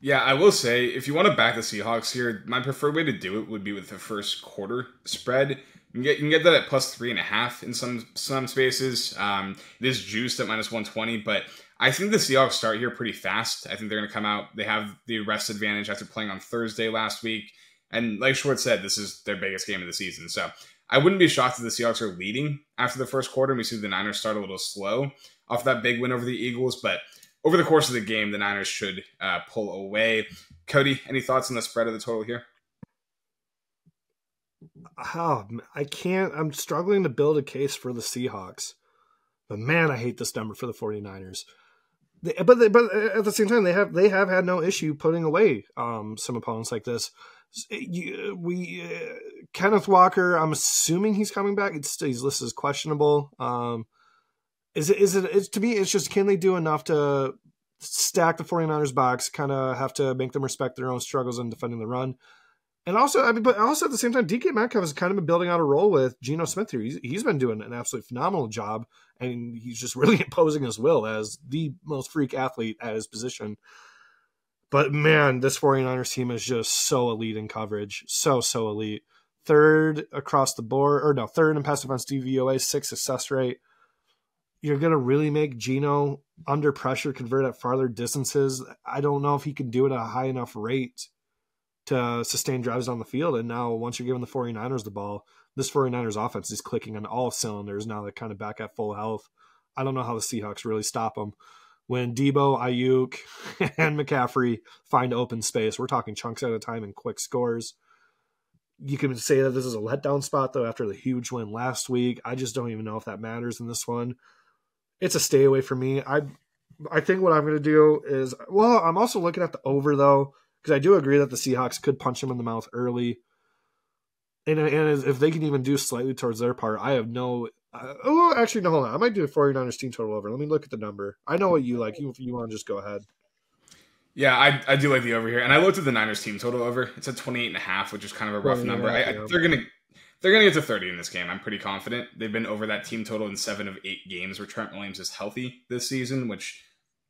Yeah, I will say if you want to back the Seahawks here, my preferred way to do it would be with the first quarter spread. You can get, you can get that at plus three and a half in some some spaces. Um, it is juiced at minus one twenty, but I think the Seahawks start here pretty fast. I think they're going to come out. They have the rest advantage after playing on Thursday last week, and like Schwartz said, this is their biggest game of the season. So I wouldn't be shocked if the Seahawks are leading after the first quarter. And we see the Niners start a little slow off that big win over the Eagles, but over the course of the game, the Niners should uh, pull away. Cody, any thoughts on the spread of the total here? Oh, I can't. I'm struggling to build a case for the Seahawks. But man, I hate this number for the 49ers. They, but they, but at the same time, they have they have had no issue putting away um, some opponents like this. You, we uh, Kenneth Walker. I'm assuming he's coming back. It's listed as questionable. Um, is it is it to me? It's just can they do enough to stack the 49ers box? Kind of have to make them respect their own struggles in defending the run. And also, I mean, but also at the same time, DK Metcalf has kind of been building out a role with Geno Smith here. He's, he's been doing an absolutely phenomenal job, and he's just [LAUGHS] really imposing his will as the most freak athlete at his position. But man, this 49ers team is just so elite in coverage. So, so elite. Third across the board, or no, third in pass defense DVOA, six success rate you're going to really make Geno under pressure convert at farther distances. I don't know if he can do it at a high enough rate to sustain drives on the field. And now, once you're giving the 49ers the ball, this 49ers offense is clicking on all cylinders now they're kind of back at full health. I don't know how the Seahawks really stop them. When Deebo, Aiyuk, [LAUGHS] and McCaffrey find open space, we're talking chunks at a time and quick scores. You can say that this is a letdown spot, though, after the huge win last week. I just don't even know if that matters in this one it's a stay away for me. I I think what I'm going to do is well, I'm also looking at the over though because I do agree that the Seahawks could punch him in the mouth early. And, and if they can even do slightly towards their part, I have no. Uh, oh, actually, no, hold on. I might do a 49ers team total over. Let me look at the number. I know what you like. You, you want to just go ahead. Yeah, I, I do like the over here. And I looked at the Niners team total over. It's at 28 and a half, which is kind of a rough number. I, they're going to they're going to get to 30 in this game. I'm pretty confident. They've been over that team total in seven of eight games where Trent Williams is healthy this season, which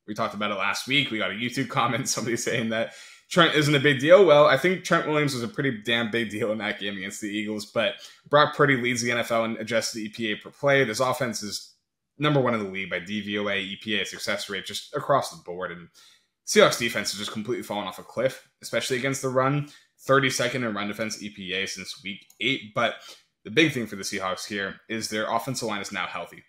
we talked about it last week. We got a YouTube [LAUGHS] comment, somebody saying that Trent isn't a big deal. Well, I think Trent Williams was a pretty damn big deal in that game against the Eagles, but Brock Purdy leads the NFL in adjusted EPA per play. This offense is number one in the league by DVOA, EPA, success rate, just across the board. And Seahawks defense has just completely fallen off a cliff, especially against the run. 32nd in run defense EPA since week eight. But the big thing for the Seahawks here is their offensive line is now healthy.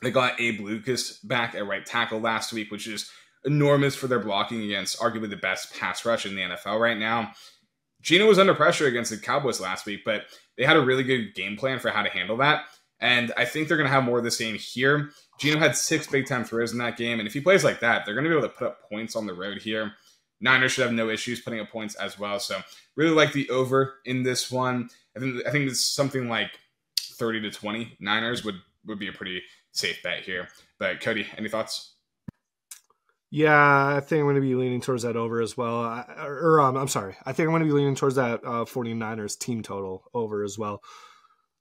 They got Abe Lucas back at right tackle last week, which is enormous for their blocking against arguably the best pass rush in the NFL right now. Geno was under pressure against the Cowboys last week, but they had a really good game plan for how to handle that. And I think they're going to have more of the same here. Geno had six big time throws in that game. And if he plays like that, they're going to be able to put up points on the road here. Niners should have no issues putting up points as well. So really like the over in this one. I think I think it's something like thirty to twenty. Niners would would be a pretty safe bet here. But Cody, any thoughts? Yeah, I think I'm going to be leaning towards that over as well. I, or um, I'm sorry, I think I'm going to be leaning towards that uh, 49ers team total over as well.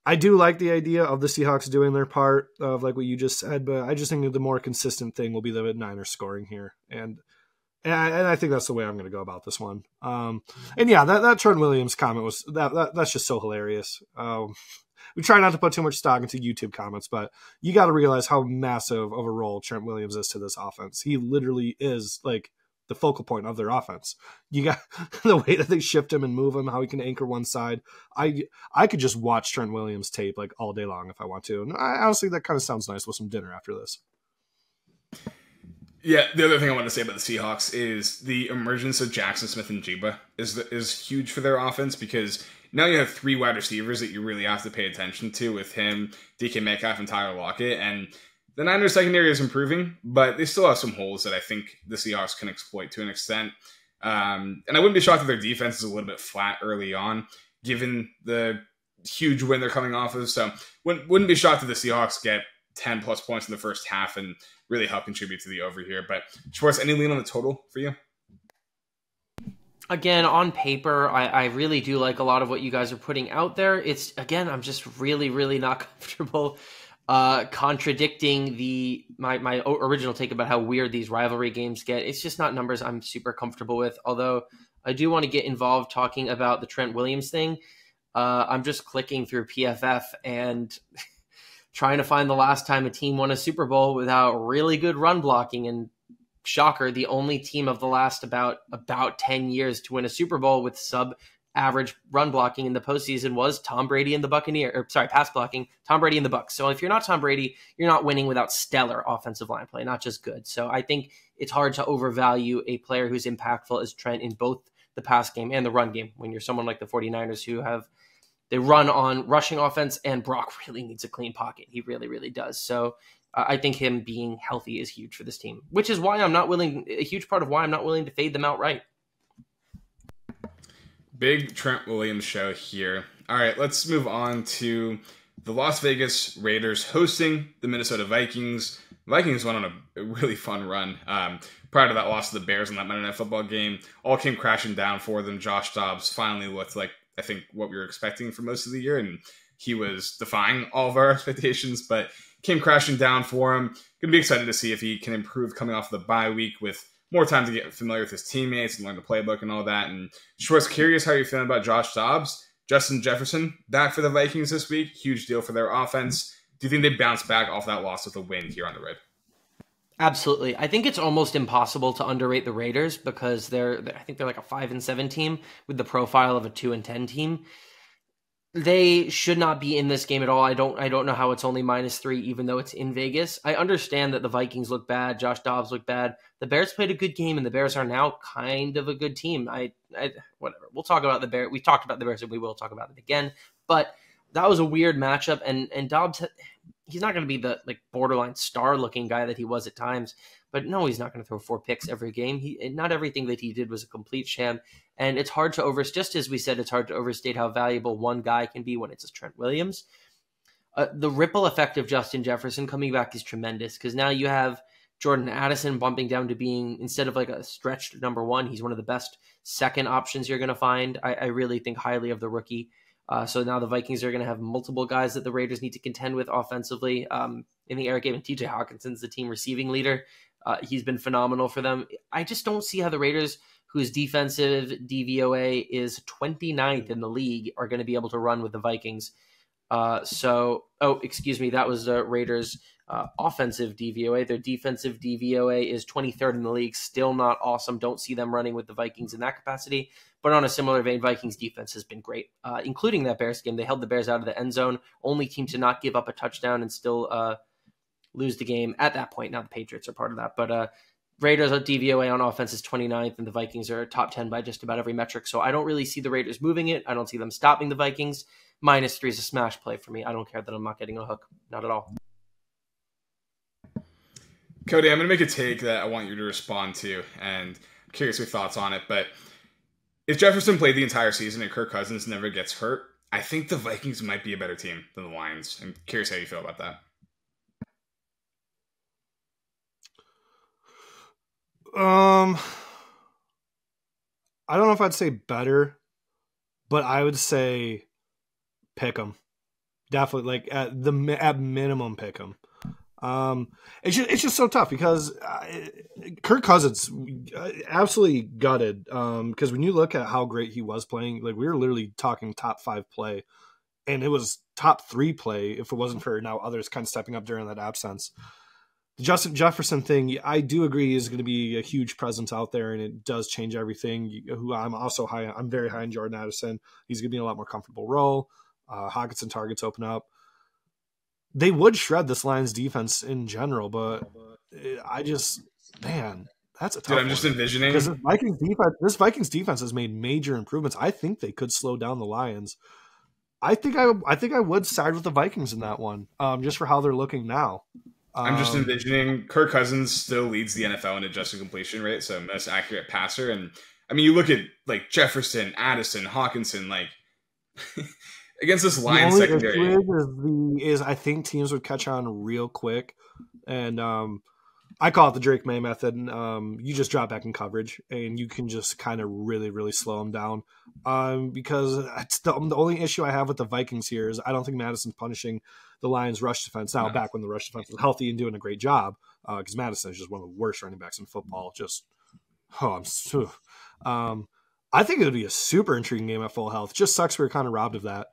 I do like the idea of the Seahawks doing their part of like what you just said, but I just think the more consistent thing will be the Niners scoring here. And and I, and I, think that's the way I'm going to go about this one. Um, and yeah, that, that Trent Williams comment was that, that that's just so hilarious. Um, we try not to put too much stock into YouTube comments, but you got to realize how massive of a role Trent Williams is to this offense. He literally is like the focal point of their offense. You got [LAUGHS] the way that they shift him and move him, how he can anchor one side. I I could just watch Trent Williams tape like all day long if I want to. And I, honestly, that kind of sounds nice with some dinner after this. Yeah, the other thing I want to say about the Seahawks is the emergence of Jackson Smith-Njigba is is huge for their offense because now you have three wide receivers that you really have to pay attention to with him, DK Metcalf, and Tyler Lockett. And the Niners secondary is improving, but they still have some holes that I think the Seahawks can exploit to an extent. Um, and I wouldn't be shocked if their defense is a little bit flat early on, given the huge win they're coming off of. So wouldn't, wouldn't be shocked if the Seahawks get 10 plus points in the first half and really help contribute to the over here. But Schwartz, any lean on the total for you? Again, on paper, I, I really do like a lot of what you guys are putting out there. It's again, I'm just really, really not [LAUGHS] comfortable uh, contradicting the my my original take about how weird these rivalry games get. It's just not numbers I'm super comfortable with. Although I do want to get involved talking about the Trent Williams thing. Uh, I'm just clicking through PFF and [LAUGHS] trying to find the last time a team won a Super Bowl without really good run blocking. And shocker, the only team of the last about about ten years to win a Super Bowl with sub average run blocking in the postseason was Tom Brady and the Buccaneer, or sorry, pass blocking, Tom Brady and the Bucs. So if you're not Tom Brady, you're not winning without stellar offensive line play, not just good. So I think it's hard to overvalue a player who's impactful as Trent in both the pass game and the run game when you're someone like the 49ers who have they run on rushing offense and Brock [LAUGHS] really needs a clean pocket. He really, really does. So I think him being healthy is huge for this team, which is why I'm not willing, a huge part of why I'm not willing to fade them outright. Big Trent Williams show here. All right, let's move on to the Las Vegas Raiders hosting the Minnesota Vikings. Vikings went on a really fun run. Um, prior to that loss to the Bears in that Monday Night Football game, all came crashing down for them. Josh Dobbs finally looked like I think what we were expecting for most of the year, and he was defying all of our [LAUGHS] expectations, but came crashing down for him. Gonna be excited to see if he can improve coming off the bye week with more time to get familiar with his teammates and learn the playbook and all that. And Schwartz, curious how you're feeling about Josh Dobbs, Justin Jefferson back for the Vikings this week. Huge deal for their offense. Do you think they bounce back off that loss with a win here on the road? Absolutely. I think it's almost impossible to underrate the Raiders because they're I think they're like a 5 and 7 team with the profile of a 2 and 10 team they should not be in this game at all. I don't I don't know how it's only minus three, even though it's in Vegas. I understand that the Vikings look bad, Josh Dobbs look bad. The Bears played a good game, and the Bears are now kind of a good team. I, I whatever. We'll talk about the Bears. We talked about the Bears, and we will talk about it again. But that was a weird matchup, and and Dobbs, he's not going to be the like borderline star looking guy that he was at times. But no, he's not going to throw four picks every game. He not everything that he did was a complete sham, and it's hard to over. Just as we said, it's hard to overstate how valuable one guy can be when it's Trent Williams. Uh, the ripple effect of Justin Jefferson coming back is tremendous because now you have Jordan Addison bumping down to being instead of like a stretched number one, he's one of the best second options you're going to find. I, I, really think highly of the rookie. Uh, so now the Vikings are going to have multiple guys that the Raiders need to contend with offensively. Um, in the Eric game, and TJ Hockenson's the team receiving leader. Uh, he's been phenomenal for them. I just don't see how the Raiders, whose defensive DVOA is 29th in the league, are going to be able to run with the Vikings. Uh, so, oh, excuse me, that was the Raiders' uh, offensive DVOA. Their defensive DVOA is 23rd in the league. Still not awesome. Don't see them running with the Vikings in that capacity. But on a similar vein, Vikings defense has been great, uh, including that Bears game. They held the Bears out of the end zone. Only team to not give up a touchdown and still uh, lose the game at that point. Now the Patriots are part of that, but uh, Raiders on DVOA on offense is 29th, and the Vikings are top 10 by just about every metric. So I don't really see the Raiders moving it. I don't see them stopping the Vikings. Minus three is a smash play for me. I don't care that I'm not getting a hook. Not at all. Cody, I'm going to make a take that I want you to respond to, and I'm curious your thoughts on it. But if Jefferson played the entire season and Kirk Cousins never gets hurt, I think the Vikings might be a better team than the Lions. I'm curious how you feel about that. Um, I don't know if I'd say better, but I would say pick them. Definitely, like at the at minimum, pick them. Um, it's just it's just so tough because uh, Kirk Cousins uh, absolutely gutted. Um, because when you look at how great he was playing, like we were literally talking top five play, and it was top three play if it wasn't for now others kind of stepping up during that absence the Justin Jefferson thing, I do agree is going to be a huge presence out there, and it does change everything. Who I'm also high, I'm very high on Jordan Addison. He's going to be in a lot more comfortable role. Uh, Hockenson targets open up. They would shred this Lions defense in general, but I just, man, that's a tough. Dude, I'm just envisioning because this Vikings defense, this Vikings defense has made major improvements. I think they could slow down the Lions. I think I, I think I would side with the Vikings in that one, um, just for how they're looking now. I'm just um, envisioning Kirk Cousins still leads the NFL in adjusted completion rate, so most accurate passer. And I mean, you look at like Jefferson, Addison, Hockenson, like [LAUGHS] against this line secondary. Is, the, is I think teams would catch on real quick, and um, I call it the Drake Maye method. Um, you just drop back in coverage, and you can just kind of really, really slow them down. Um, because the, the only issue I have with the Vikings here is I don't think Mattison's punishing the Lions' rush defense now. No. Back when the rush defense was healthy and doing a great job, because uh, Mattison is just one of the worst running backs in football. Just oh, I'm so. Um, I think it would be a super intriguing game at full health. Just sucks we were kind of robbed of that.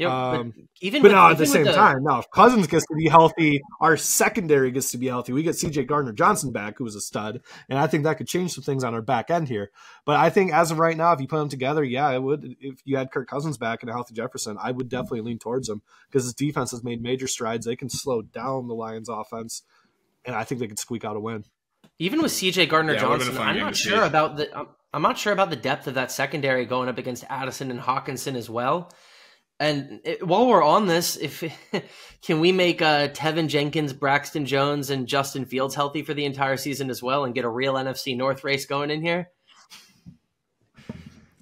Yeah, um, but even but with, now at the same the... time, now if Cousins gets to be healthy, our secondary gets to be healthy. We get C.J. Gardner Johnson back, who was a stud, and I think that could change some things on our back end here. But I think as of right now, if you put them together, yeah, it would. If you had Kirk Cousins back and a healthy Jefferson, I would definitely lean towards them because his defense has made major strides. They can slow down the Lions' offense, and I think they could squeak out a win. Even with C.J. Gardner yeah, Johnson, I'm not sure about the. I'm not sure about the depth of that secondary going up against Addison and Hockenson as well. And it, while we're on this, if [LAUGHS] can we make uh, Teven Jenkins, Braxton Jones, and Justin Fields healthy for the entire season as well, and get a real NFC North race going in here?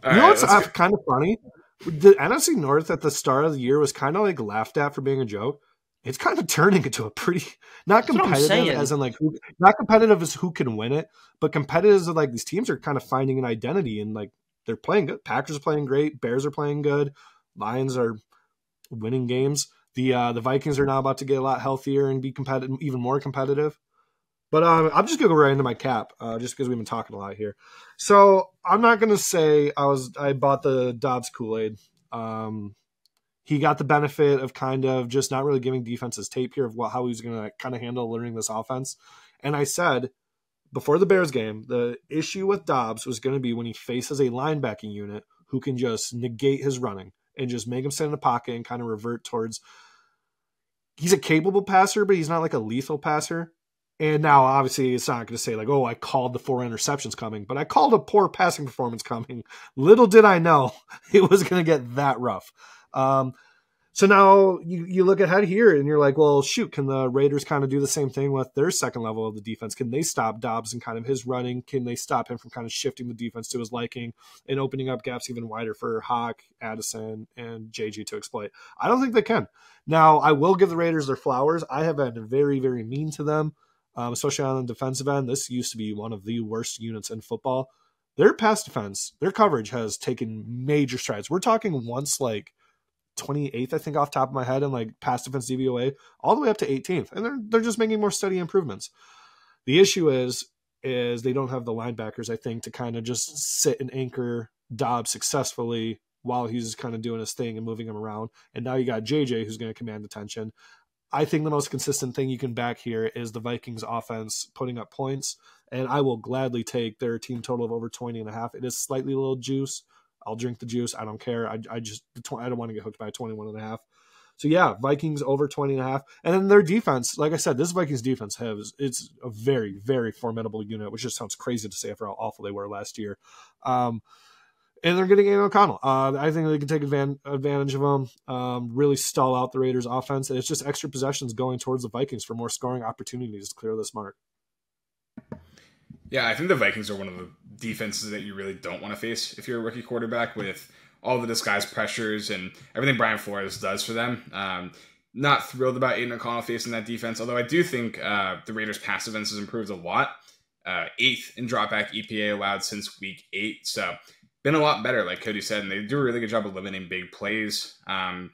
All you know what's uh, kind of funny? The NFC North at the start of the year was kind of like laughed at for being a joke. It's kind of turning into a pretty [LAUGHS] not competitive as in like who, not competitive as who can win it, but competitive as like these teams are kind of finding an identity and like they're playing good. Packers are playing great, Bears are playing good. Lions are winning games. The uh, the Vikings are now about to get a lot healthier and be competitive, even more competitive. But um, I'm just gonna go right into my cap, uh, just because we've been talking a lot here. So I'm not gonna say I was I bought the Dobbs Kool Aid. Um, he got the benefit of kind of just not really giving defenses tape here of what, how he was gonna kind of handle learning this offense. And I said before the Bears game, the issue with Dobbs was going to be when he faces a linebacking unit who can just negate his running and just make him sit in the pocket and kind of revert towards. He's a capable passer, but he's not like a lethal passer. And now, obviously, it's not going to say like, "Oh, I called the four interceptions coming," but I called a poor passing performance coming. Little did I know [LAUGHS] it was going to get that rough. Um, so now you, you look ahead here and you're like, well, shoot, can the Raiders kind of do the same thing with their second level of the defense? Can they stop Dobbs and kind of his running? Can they stop him from kind of shifting the defense to his liking and opening up gaps even wider for Hawk, Addison, and JG to exploit? I don't think they can. Now, I will give the Raiders their flowers. I have been very, very mean to them, um, especially on the defensive end. This used to be one of the worst units in football. Their pass defense, their coverage has taken major strides. We're talking once like 28th, I think, off top of my head, and like pass defense DVOA, all the way up to 18th, and they're they're just making more steady improvements. The issue is is they don't have the linebackers, I think, to kind of just sit and anchor Dobbs successfully while he's kind of doing his thing and moving him around. And now you got JJ who's going to command attention. I think the most consistent thing you can back here is the Vikings offense putting up points. And I will gladly take their team total of over 20 and a half. It is slightly a little juice, I'll drink the juice. I don't care. I, I just I don't want to get hooked by a 21 and a half. So yeah, Vikings over 20 and a half. And then their defense, like I said, this Vikings defense has it's a very, very formidable unit, which just sounds crazy to say after how awful they were last year. Um, and they're getting Aidan O'Connell. Uh, I think they can take advan- advantage of them, um, really stall out the Raiders' offense. And it's just extra possessions going towards the Vikings for more scoring opportunities to clear this mark. Yeah, I think the Vikings are one of the defenses that you really don't want to face if you're a rookie quarterback with all the disguise pressures and everything Brian Flores does for them. Um, not thrilled about Aidan O'Connell facing that defense, although I do think uh, the Raiders' pass defense has improved a lot. Uh, eighth in dropback EPA allowed since week eight, so been a lot better, like Cody said, and they do a really good job of limiting big plays. Um,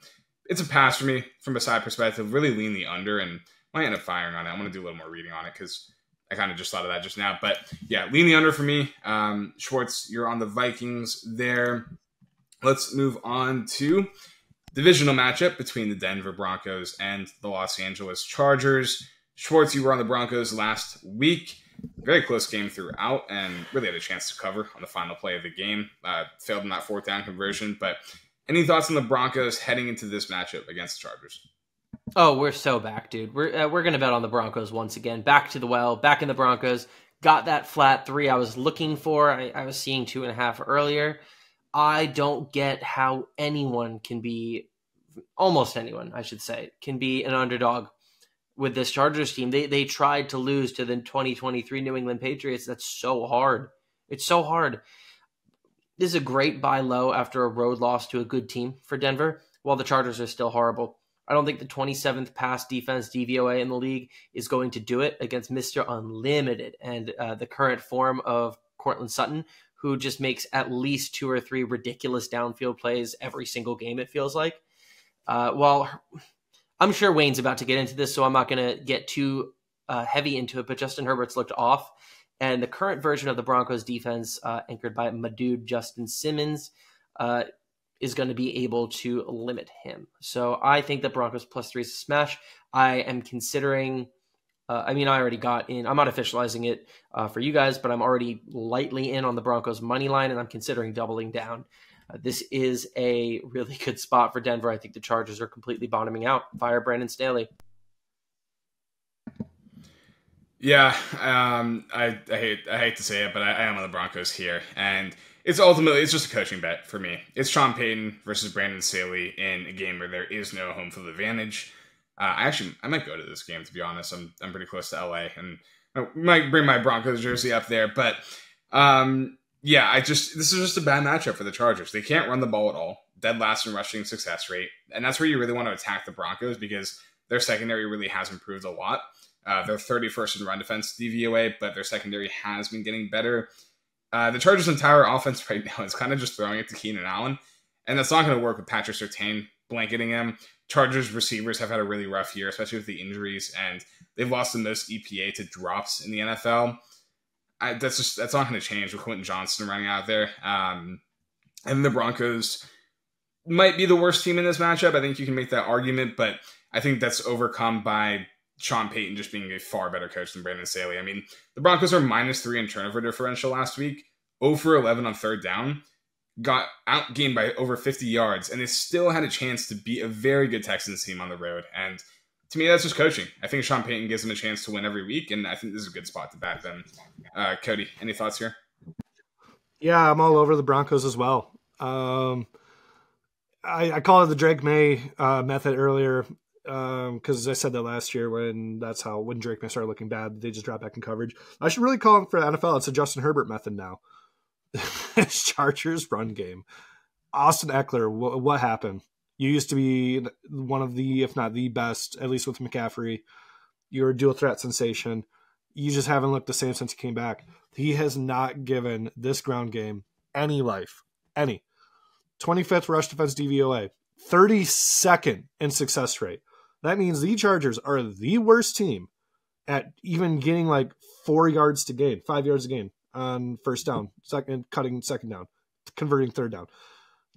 it's a pass for me from a side perspective. Really lean the under, and might end up firing on it. I'm going to do a little more reading on it because I kind of just thought of that just now. But yeah, lean the under for me. Um, Schwartz, you're on the Vikings there. Let's move on to divisional matchup between the Denver Broncos and the Los Angeles Chargers. Schwartz, you were on the Broncos last week. Very close game throughout, and really had a chance to cover on the final play of the game. Uh, failed in that fourth down conversion. But any thoughts on the Broncos heading into this matchup against the Chargers? Oh, we're so back, dude. We're uh, we're gonna bet on the Broncos once again. Back to the well. Back in the Broncos. Got that flat three I was looking for. I, I was seeing two and a half earlier. I don't get how anyone can be, almost anyone, I should say, can be an underdog with this Chargers team. They they tried to lose to the 2023 New England Patriots. That's so hard. It's so hard. This is a great buy low after a road loss to a good team for Denver, while the Chargers are still horrible. I don't think the 27th pass defense DVOA in the league is going to do it against Mr. Unlimited and uh, the current form of Courtland Sutton, who just makes at least two or three ridiculous downfield plays every single game, it feels like. Uh, well, I'm sure Wayne's about to get into this, so I'm not going to get too uh, heavy into it, but Justin Herbert's looked off. And the current version of the Broncos defense, uh, anchored by my dude Justin Simmons, uh, is going to be able to limit him. So I think that Broncos plus three is a smash. I am considering. Uh, I mean, I already got in. I'm not officializing it uh, for you guys, but I'm already lightly in on the Broncos money line, and I'm considering doubling down. Uh, this is a really [LAUGHS] good spot for Denver. I think the Chargers are completely bottoming out. Fire Brandon Staley. Yeah, um, I, I, hate I hate to say it, but I, I am on the Broncos here, and it's ultimately it's just a coaching bet for me. It's Sean Payton versus Brandon Staley in a game where there is no home field advantage. Uh, I actually I might go to this game to be honest. I'm I'm pretty close to LA and I might bring my Broncos jersey up there, but um, yeah, I just this is just a bad matchup for the Chargers. They can't run the ball at all. Dead last in rushing success rate, and that's where you really want to attack the Broncos because their secondary really has improved a lot. Uh, they're 31st in run defense DVOA, but their secondary has been getting better. Uh, the Chargers' entire offense right now is kind of just throwing it to Keenan Allen, and that's not going to work with Patrick Surtain blanketing him. Chargers receivers have had a really rough year, especially with the injuries, and they've lost the most EPA to drops in the NFL. I, that's just that's not going to change with Quentin Johnston running out there. Um, and the Broncos might be the worst team in this matchup. I think you can make that argument, but I think that's overcome by Sean Payton just being a far better coach than Brandon Staley. I mean, the Broncos are minus three in turnover differential last week, 0 for 11 on third down, got outgained by over 50 yards, and they still had a chance to beat a very good Texans team on the road. And to me, that's just coaching. I think Sean Payton gives them a chance to win every week, and I think this is a good spot to back them. Uh, Cody, any thoughts here? Yeah, I'm all over the Broncos as well. Um, I, I call it the Drake Maye uh, method earlier because um, I said that last year when that's how when Drake Maye started looking bad, they just dropped back in coverage. I should really call him for NFL. It's a Justin Herbert method now. [LAUGHS] Chargers run game. Austin Ekeler, wh- what happened? You used to be one of the, if not the best, at least with McCaffrey. You're a dual threat sensation. You just haven't looked the same since he came back. He has not given this ground game any life. Any. 25th rush defense DVOA, 32nd in success rate. That means the Chargers are the worst team at even getting like four yards to gain, five yards to gain on first down, second cutting second down, converting third down.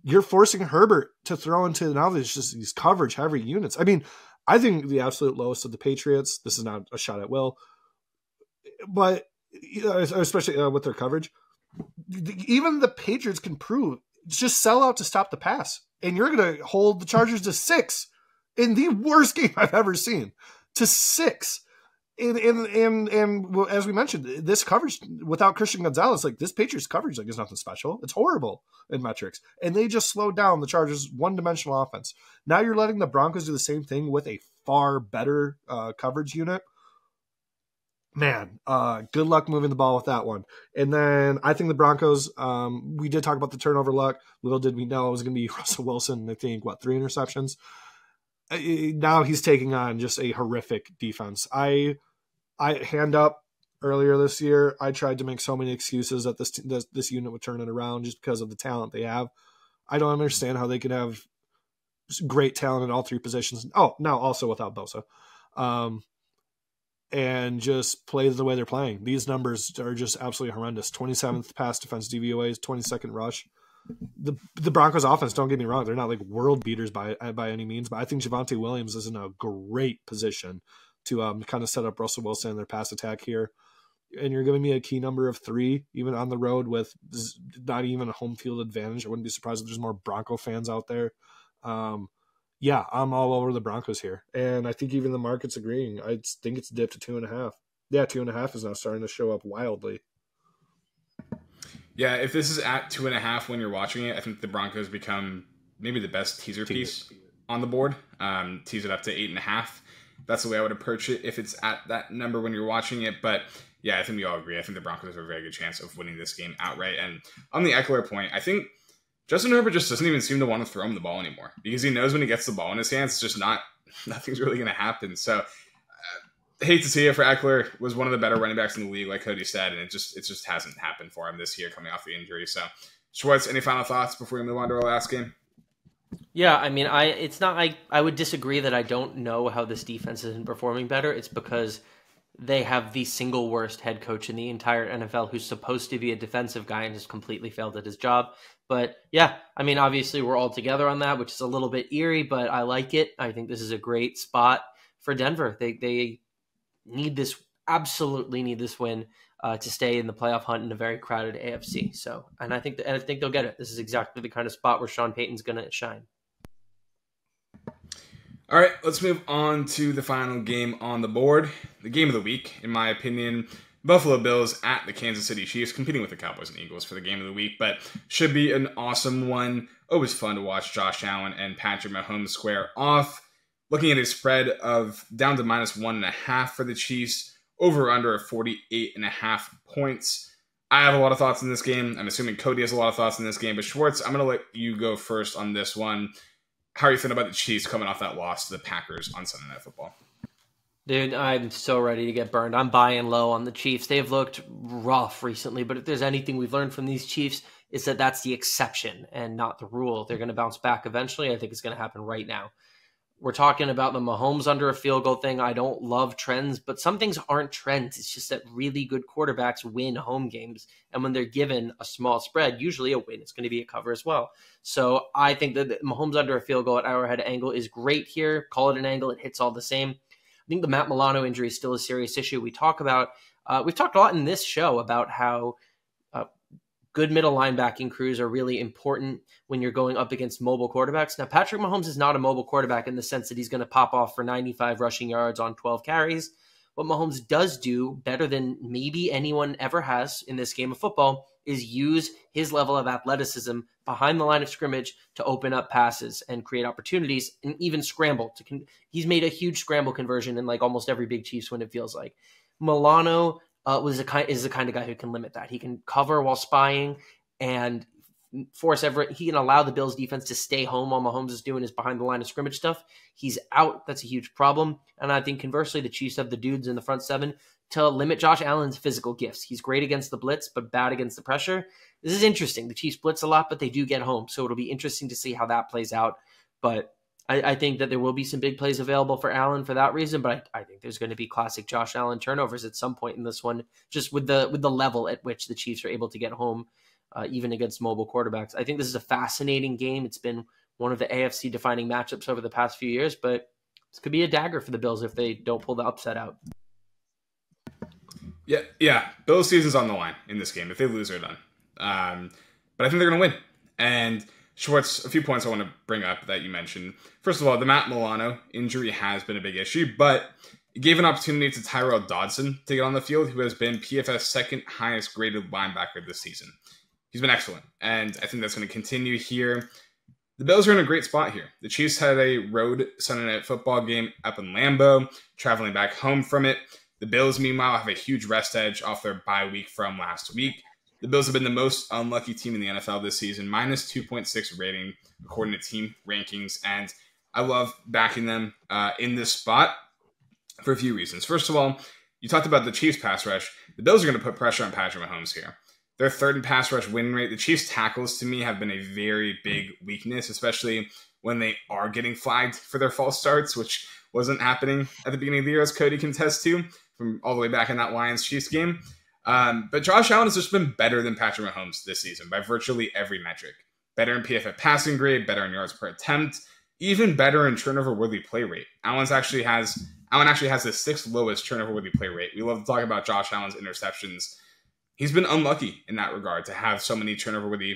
You're forcing Herbert to throw into now there's just these coverage heavy units. I mean, I think the absolute lowest of the Patriots. This is not a shot at Will, but especially uh, with their coverage, even the Patriots can prove just sell out to stop the pass, and you're going to hold the Chargers to six in the worst game I've ever seen to six. And, and and and as we mentioned, this coverage without Christian Gonzalez, like this Patriots coverage, like is nothing special. It's horrible in metrics, and they just slowed down the Chargers' one-dimensional offense. Now you're letting the Broncos do the same thing with a far better uh, coverage unit. Man, uh, good luck moving the ball with that one. And then I think the Broncos. Um, we did talk about the turnover luck. Little did we know it was going to be [LAUGHS] Russell Wilson. I think what three interceptions now he's taking on just a horrific defense. I I hand up earlier this year. I tried to make so many excuses that this this, this unit would turn it around just because of the talent they have. I don't understand how they could have great talent in all three positions. Oh, now also without Bosa. Um, and just play the way they're playing. These numbers are just absolutely horrendous. 27th pass defense DVOAs, 22nd rush the the Broncos offense, don't get me wrong, they're not like world beaters by by any means, but I think Javonte Williams is in a great position to um, kind of set up Russell Wilson and their pass attack here. And you're giving me a key number of three, even on the road with not even a home field advantage. I wouldn't be surprised if there's more Bronco fans out there. Um, yeah, I'm all over the Broncos here, and I think even the market's agreeing. I think it's dipped to two and a half. Yeah, two and a half is now starting to show up wildly. Yeah, if this is at two and a half when you're watching it, I think the Broncos become maybe the best teaser piece on the board. Um, tease it up to eight and a half. That's the way I would approach it if it's at that number when you're watching it. But yeah, I think we all agree. I think the Broncos have a very good chance of winning this game outright. And on the Ekeler point, I think Justin Herbert just doesn't even seem to want to throw him the ball anymore because he knows when he gets the ball in his hands, it's just not [LAUGHS] nothing's really going to happen. So, hate to see it for Ekeler. Was one of the better running backs in the league, like Cody said, and it just it just hasn't happened for him this year, coming off the injury. So, Schwartz, any final thoughts before we move on to our last game? Yeah, I mean, I it's not like I would disagree that I don't know how this defense isn't performing better. It's because they have the single worst head coach in the entire NFL who's supposed to be a defensive guy and has completely failed at his job. But yeah, I mean, obviously we're all together on that, which is a little bit eerie, but I like it. I think this is a great spot for Denver. They they need this absolutely need this win uh, to stay in the playoff hunt in a very crowded AFC. So, and I think that, and I think they'll get it. This is exactly the kind of spot where Sean Payton's going to shine. All right, let's move on to the final game on the board. The game of the week, in my opinion, Buffalo Bills at the Kansas City Chiefs, competing with the Cowboys and Eagles for the game of the week, but should be an awesome one. Always fun to watch Josh Allen and Patrick Mahomes square off. Looking at a spread of down to minus one and a half for the Chiefs, over under a 48 and a half points. I have a lot of thoughts in this game. I'm assuming Cody has a lot of thoughts in this game, but Schwartz, I'm going to let you go first on this one. How are you feeling about the Chiefs coming off that loss to the Packers on Sunday Night Football? Dude, I'm so ready to get burned. I'm buying low on the Chiefs. They've looked rough recently, but if there's anything we've learned from these Chiefs, is that that's the exception and not the rule. They're going to bounce back eventually. I think it's going to happen right now. We're talking about the Mahomes under a field goal thing. I don't love trends, but some things aren't trends. It's just that really good quarterbacks win home games. And when they're given a small spread, usually a win, it's going to be a cover as well. So I think that Mahomes under a field goal at Arrowhead angle is great here. Call it an angle, it hits all the same. I think the Matt Milano injury is still a serious issue. We talk about uh, we've talked a lot in this show about how good middle linebacking crews are really important when you're going up against mobile quarterbacks. Now, Patrick Mahomes is not a mobile quarterback in the sense that he's going to pop off for 95 rushing yards on 12 carries. What Mahomes does do better than maybe anyone ever has in this game of football is use his level of athleticism behind the line of scrimmage to open up passes and create opportunities and even scramble to con- he's made a huge scramble conversion in like almost every big chiefs win it feels like milano uh, was a kind is the kind of guy who can limit that he can cover while spying and force Everett. He can allow the Bills defense to stay home while Mahomes is doing his behind the line of scrimmage stuff. He's out. That's a huge problem. And I think conversely, the Chiefs have the dudes in the front seven to limit Josh Allen's physical gifts. He's great against the blitz, but bad against the pressure. This is interesting. The Chiefs blitz a lot, but they do get home. So it'll be interesting to see how that plays out. But I, I think that there will be some big plays available for Allen for that reason. But I, I think there's going to be classic Josh Allen turnovers at some point in this one, just with the with the level at which the Chiefs are able to get home, uh, even against mobile quarterbacks. I think this is a fascinating game. It's been one of the AFC defining matchups over the past few years, but this could be a dagger for the Bills if they don't pull the upset out. Yeah, yeah. Bills' season's on the line in this game. If they lose, they're done. Um, but I think they're going to win. And Schwartz, a few points I want to bring up that you mentioned. First of all, the Matt Milano injury has been a big issue, but it gave an opportunity to Tyrel Dodson to get on the field, who has been PFF's second highest graded linebacker this season. He's been excellent, and I think that's going to continue here. The Bills are in a great spot here. The Chiefs had a road Sunday night football game up in Lambeau, traveling back home from it. The Bills, meanwhile, have a huge rest edge off their bye week from last week. The Bills have been the most unlucky team in the NFL this season, minus 2.6 rating, according to team rankings. And I love backing them uh, in this spot for a few reasons. First of all, you talked about the Chiefs pass rush. The Bills are going to put pressure on Patrick Mahomes here. Their third and pass rush win rate. The Chiefs' tackles, to me, have been a very big weakness, especially when they are getting flagged for their false starts, which wasn't happening at the beginning of the year, as Cody can test to from all the way back in that Lions Chiefs game. Um, but Josh Allen has just been better than Patrick Mahomes this season by virtually every metric. Better in PFF passing grade, better in yards per attempt, even better in turnover worthy play rate. Allen's actually has Allen actually has the sixth lowest turnover worthy play rate. We love to talk about Josh Allen's interceptions. He's been unlucky in that regard to have so many turnover worthy,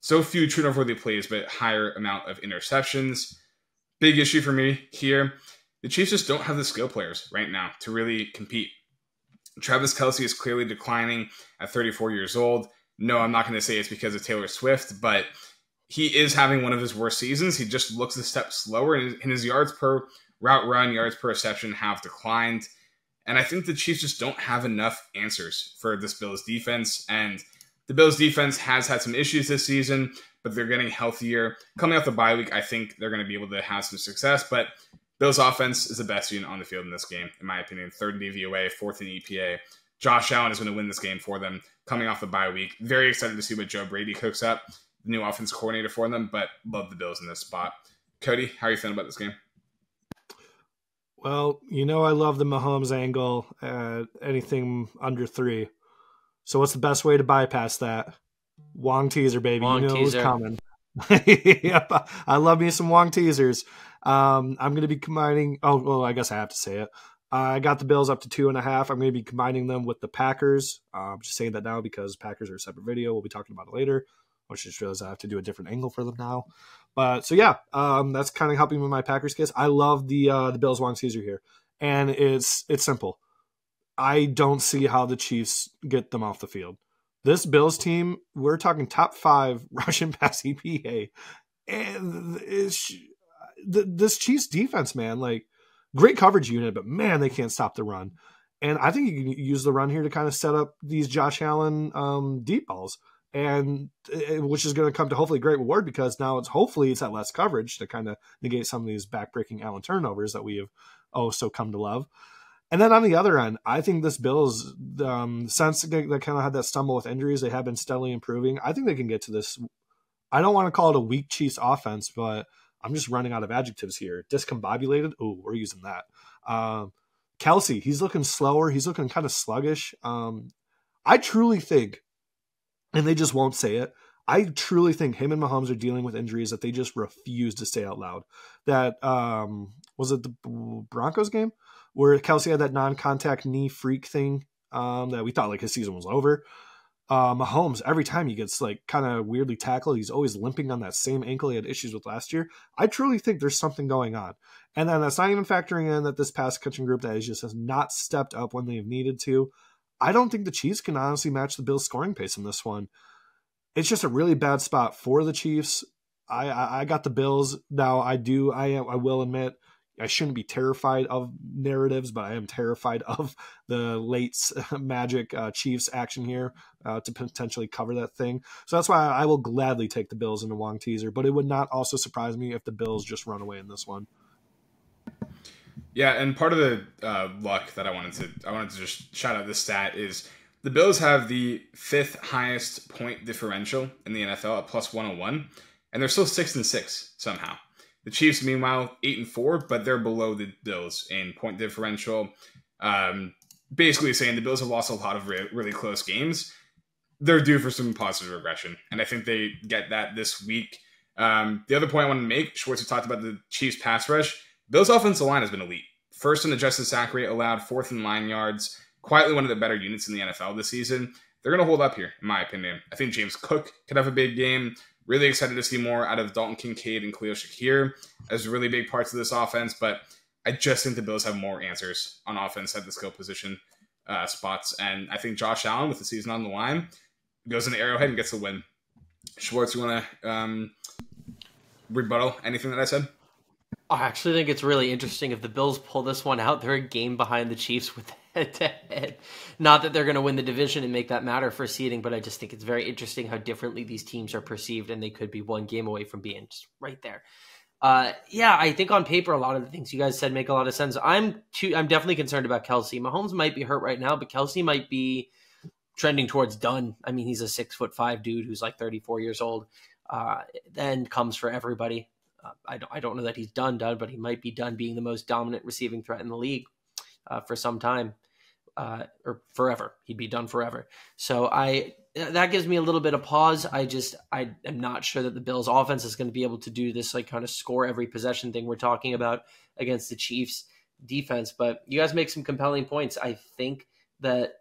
so few turnover worthy plays, but higher amount of interceptions. Big issue for me here the Chiefs just don't have the skill players right now to really compete. Travis Kelce is clearly declining at 34 years old. No, I'm not going to say it's because of Taylor Swift, but he is having one of his worst seasons. He just looks a step slower, and his yards per route run, yards per reception have declined. And I think the Chiefs just don't have enough answers for this Bills defense. And the Bills defense has had some issues this season, but they're getting healthier. Coming off the bye week, I think they're going to be able to have some success. But Bills offense is the best unit on the field in this game, in my opinion. Third in DVOA, fourth in EPA. Josh Allen is going to win this game for them coming off the bye week. Very excited to see what Joe Brady cooks up, the new offense coordinator for them, but love the Bills in this spot. Cody, how are you feeling about this game? Well, you know I love the Mahomes angle at anything under three. So what's the best way to bypass that? Wong teaser, baby. Wong you know teaser. who's coming. [LAUGHS] yep, I love me some Wong teasers. Um, I'm going to be combining. Oh, well, I guess I have to say it. I got the Bills up to two and a half. I'm going to be combining them with the Packers. Uh, I'm just saying that now because Packers are a separate video. We'll be talking about it later. Which just realized I have to do a different angle for them now. But so yeah, um, that's kind of helping with my Packers case. I love the uh, the Bills Wong teaser here, and it's it's simple. I don't see how the Chiefs get them off the field. This Bills team, we're talking top five [LAUGHS] rushing pass EPA, and this Chiefs defense, man, like great coverage unit, but man, they can't stop the run. And I think you can use the run here to kind of set up these Josh Allen um, deep balls, and uh, which is going to come to hopefully great reward because now it's hopefully it's at less coverage to kind of negate some of these backbreaking Allen turnovers that we have oh so come to love. And then on the other end, I think this Bills, um, since they, they kind of had that stumble with injuries, they have been steadily improving. I think they can get to this. I don't want to call it a weak Chiefs offense, but I'm just running out of adjectives here. Discombobulated. Oh, we're using that. Um, Kelce, he's looking slower. He's looking kind of sluggish. Um, I truly think, and they just won't say it. I truly think him and Mahomes are dealing with injuries that they just refuse to say out loud. That um, was it the Broncos game where Kelce had that non-contact knee freak thing um, that we thought like his season was over. Uh, Mahomes, every time he gets like kind of weirdly tackled, he's always limping on that same ankle he had issues with last year. I truly think there's something going on. And then that's not even factoring in that this pass catching group that is just has not stepped up when they've needed to. I don't think the Chiefs can honestly match the Bills' scoring pace in this one. It's just a really bad spot for the Chiefs. I, I, I got the Bills now. I do. I. I will admit I shouldn't be terrified of narratives, but I am terrified [LAUGHS] of the late [LAUGHS] Magic uh, Chiefs action here uh, to potentially cover that thing. So that's why I will gladly take the Bills in the Wong teaser, but it would not also surprise me if the Bills just run away in this one. Yeah, and part of the uh, luck that I wanted to I wanted to just shout out this stat is the Bills have the fifth highest point differential in the NFL at plus 101, and they're still six and six somehow. The Chiefs, meanwhile, eight and four, but they're below the Bills in point differential. Um, basically, saying the Bills have lost a lot of re- really close games. They're due for some positive regression, and I think they get that this week. Um, the other point I want to make, Schwartz talked about the Chiefs pass rush. Bills' offensive line has been elite. First in adjusted sack rate, allowed fourth in line yards. Quietly one of the better units in the NFL this season. They're going to hold up here, in my opinion. I think James Cook could have a big game. Really excited to see more out of Dalton Kincaid and Khalil Shakir as really big parts of this offense, but I just think the Bills have more answers on offense at the skill position uh, spots. And I think Josh Allen, with the season on the line, goes into Arrowhead and gets the win. Schwartz, you want to um, rebuttal anything that I said? I actually think it's really interesting if the Bills pull this one out. They're a game behind the Chiefs with [LAUGHS] head to head. Not that they're going to win the division and make that matter for seeding, but I just think it's very interesting how differently these teams are perceived, and they could be one game away from being just right there. Uh, yeah, I think on paper a lot of the things you guys said make a lot of sense. I'm too. I'm definitely concerned about Kelce. Mahomes might be hurt right now, but Kelce might be trending towards done. I mean, he's a six foot five dude who's like 34 years old. Uh, then comes for everybody. I don't. I don't know that he's done done, but he might be done being the most dominant receiving threat in the league uh, for some time uh, or forever. He'd be done forever. So I that gives me a little bit of pause. I just I am not sure that the Bills offense is going to be able to do this like kind of score every possession thing we're talking about against the Chiefs defense. But you guys make some compelling points. I think that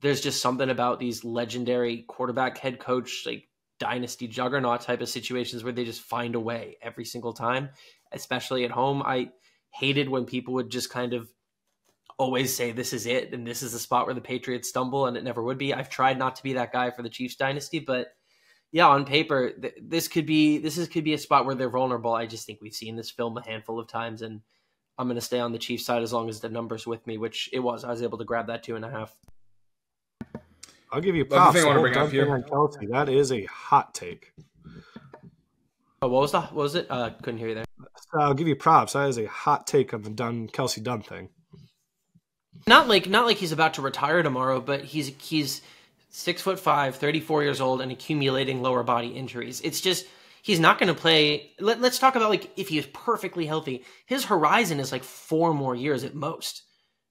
there's just something about these legendary quarterback head coach like dynasty juggernaut type of situations where they just find a way every single time, especially at home. I hated when people would just kind of always say this is it and this is the spot where the Patriots stumble and it never would be. I've tried not to be that guy for the Chiefs dynasty, but yeah, on paper th- this could be this is could be a spot where they're vulnerable. I just think we've seen this film a handful of times, and I'm going to stay on the Chiefs side as long as the numbers with me, which it was. I was able to grab that two and a half. I'll give you props. Thing I want to bring up here. Kelce, that is a hot take. Oh, what was that? What was it? Uh, couldn't hear you there. I'll give you props. That is a hot take on the Dunn Kelce Dunn thing. Not like not like he's about to retire tomorrow, but he's he's six foot five, 34 years old, and accumulating lower body injuries. It's just he's not going to play. Let, us talk about like if he is perfectly healthy, his horizon is like four more years at most.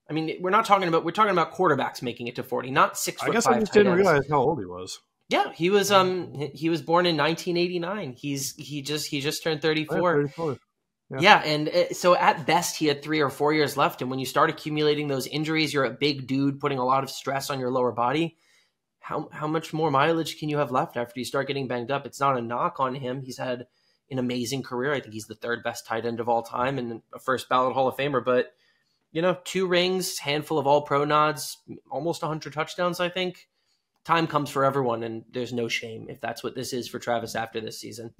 I mean, we're not talking about we're talking about quarterbacks making it to 40, not six. I guess I just didn't ends. realize how old he was. Yeah, he was um he was born in 1989. He's he just he just turned 34. 34. Yeah. yeah. and uh, so at best he had three or four years left. And when you start accumulating those injuries, you're a big dude putting a lot of stress on your lower body. How how much more mileage can you have left after you start getting banged up? It's not a knock on him. He's had an amazing career. I think he's the third best tight end of all time and a first ballot Hall of Famer. But you know, two rings, handful of All Pro nods, almost 100 touchdowns. I think time comes for everyone, and there's no shame if that's what this is for Travis after this season.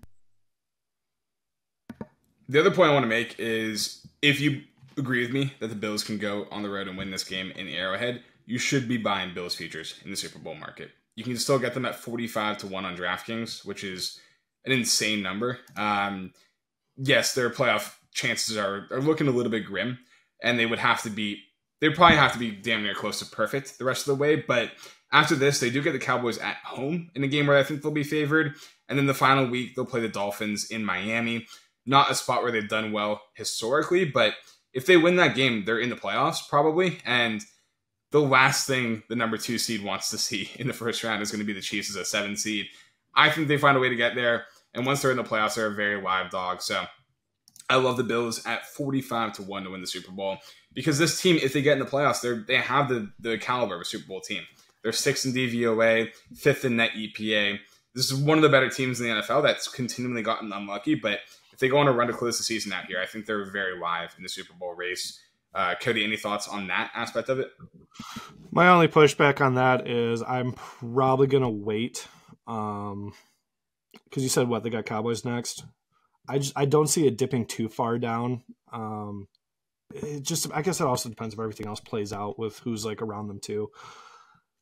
The other point I want to make is if you agree with me that the Bills can go on the road and win this game in the Arrowhead, you should be buying Bills futures in the Super Bowl market. You can still get them at 45 to 1 on DraftKings, which is an insane number. Um, yes, their playoff chances are, are looking a little bit grim, and they would have to be, they probably have to be damn near close to perfect the rest of the way. But after this, they do get the Cowboys at home in a game where I think they'll be favored. And then the final week, they'll play the Dolphins in Miami not a spot where they've done well historically, but if they win that game, they're in the playoffs probably. And the last thing the number two seed wants to see [LAUGHS] in the first round is going to be the Chiefs as a seven seed. I think they find a way to get there. And once they're in the playoffs, they're a very live dog. So I love the Bills at 45 to 1 to win the Super Bowl. Because this team, if they get in the playoffs, they they have the, the caliber of a Super Bowl team. They're sixth in DVOA, fifth in net EPA. This is one of the better teams in the NFL that's continually gotten unlucky, but if they go on a run to close the season out here, I think they're very live in the Super Bowl race. Uh, Cody, any thoughts on that aspect of it? My only pushback on that is I'm probably going to wait. Um, because you said what they got Cowboys next. I just I don't see it dipping too far down. Um, it just I guess it also depends if everything else plays out with who's like around them too.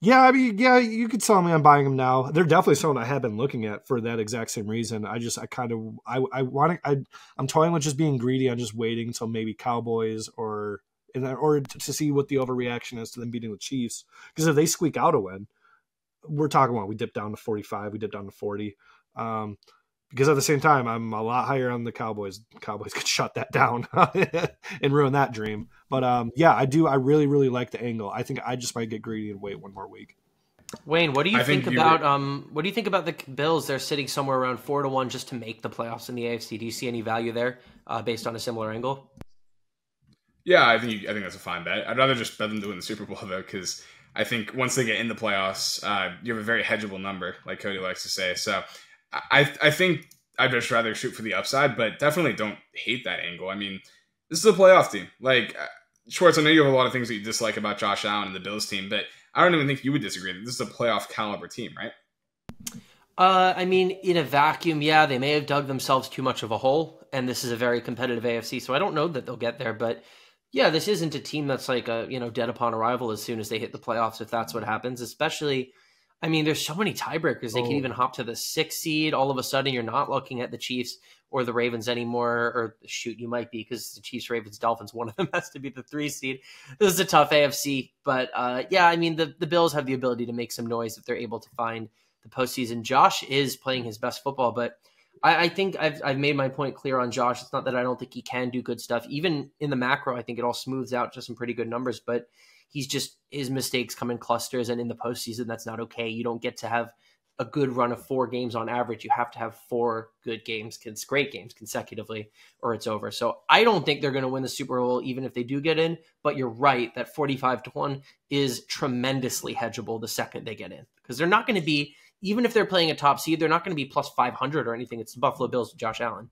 Yeah, I mean, yeah, you could tell me I'm buying them now. They're definitely someone I have been looking at for that exact same reason. I just, I kind of, I, I want to, I, I'm toying with just being greedy. I'm just waiting until maybe Cowboys or, in or to see what the overreaction is to them beating the Chiefs. Because if they squeak out a win, we're talking about we dip down to 45, we dip down to 40. Um, because at the same time, I'm a lot higher on the Cowboys. Cowboys [LAUGHS] could shut that down [LAUGHS] and ruin that dream. But um, yeah, I do. I really, really like the angle. I think I just might get greedy and wait one more week. Wayne, what do you I think, think about um? What do you think about the Bills? They're sitting somewhere around four to one just to make the playoffs in the AFC. Do you see any value there, uh, based on a similar angle? Yeah, I think you, I think that's a fine bet. I'd rather just bet them to win the Super Bowl [LAUGHS] though, because I think once they get in the playoffs, uh, you have a very hedgeable number, like Cody likes to say. So I I think I'd just rather shoot for the upside, but definitely don't hate that angle. I mean, this is a playoff team. Like uh, Schwartz, I know you have a lot of things that you dislike about Josh Allen and the Bills team, but I don't even think you would disagree. That this is a playoff caliber team, right? Uh, I mean, in a vacuum, yeah, they may have dug themselves too much of a hole, and this is a very competitive AFC, so I don't know that they'll get there. But yeah, this isn't a team that's like a you know dead upon arrival as soon as they hit the playoffs, if that's what happens. Especially I mean, there's so many tiebreakers. They oh. can even hop to the sixth seed. All of a sudden, you're not looking at the Chiefs or the Ravens anymore. Or shoot, you might be because the Chiefs, Ravens, Dolphins. One of them [LAUGHS] has to be the three seed. This is a tough AFC, but uh, yeah, I mean, the the Bills have the ability to make some noise if they're able to find the postseason. Josh is playing his best football, but I, I think I've I've made my point clear on Josh. It's not that I don't think he can do good stuff. Even in the macro, I think it all smooths out to some pretty good numbers, but he's just his mistakes come in clusters, and in the postseason, that's not okay. You don't get to have a good run of four games on average. You have to have four good games, great games consecutively, or it's over. So I don't think they're going to win the Super Bowl, even if they do get in. But you're right that 45 to 1 is tremendously hedgeable the second they get in because they're not going to be, even if they're playing a top seed, they're not going to be plus 500 or anything. It's the Buffalo Bills with Josh Allen.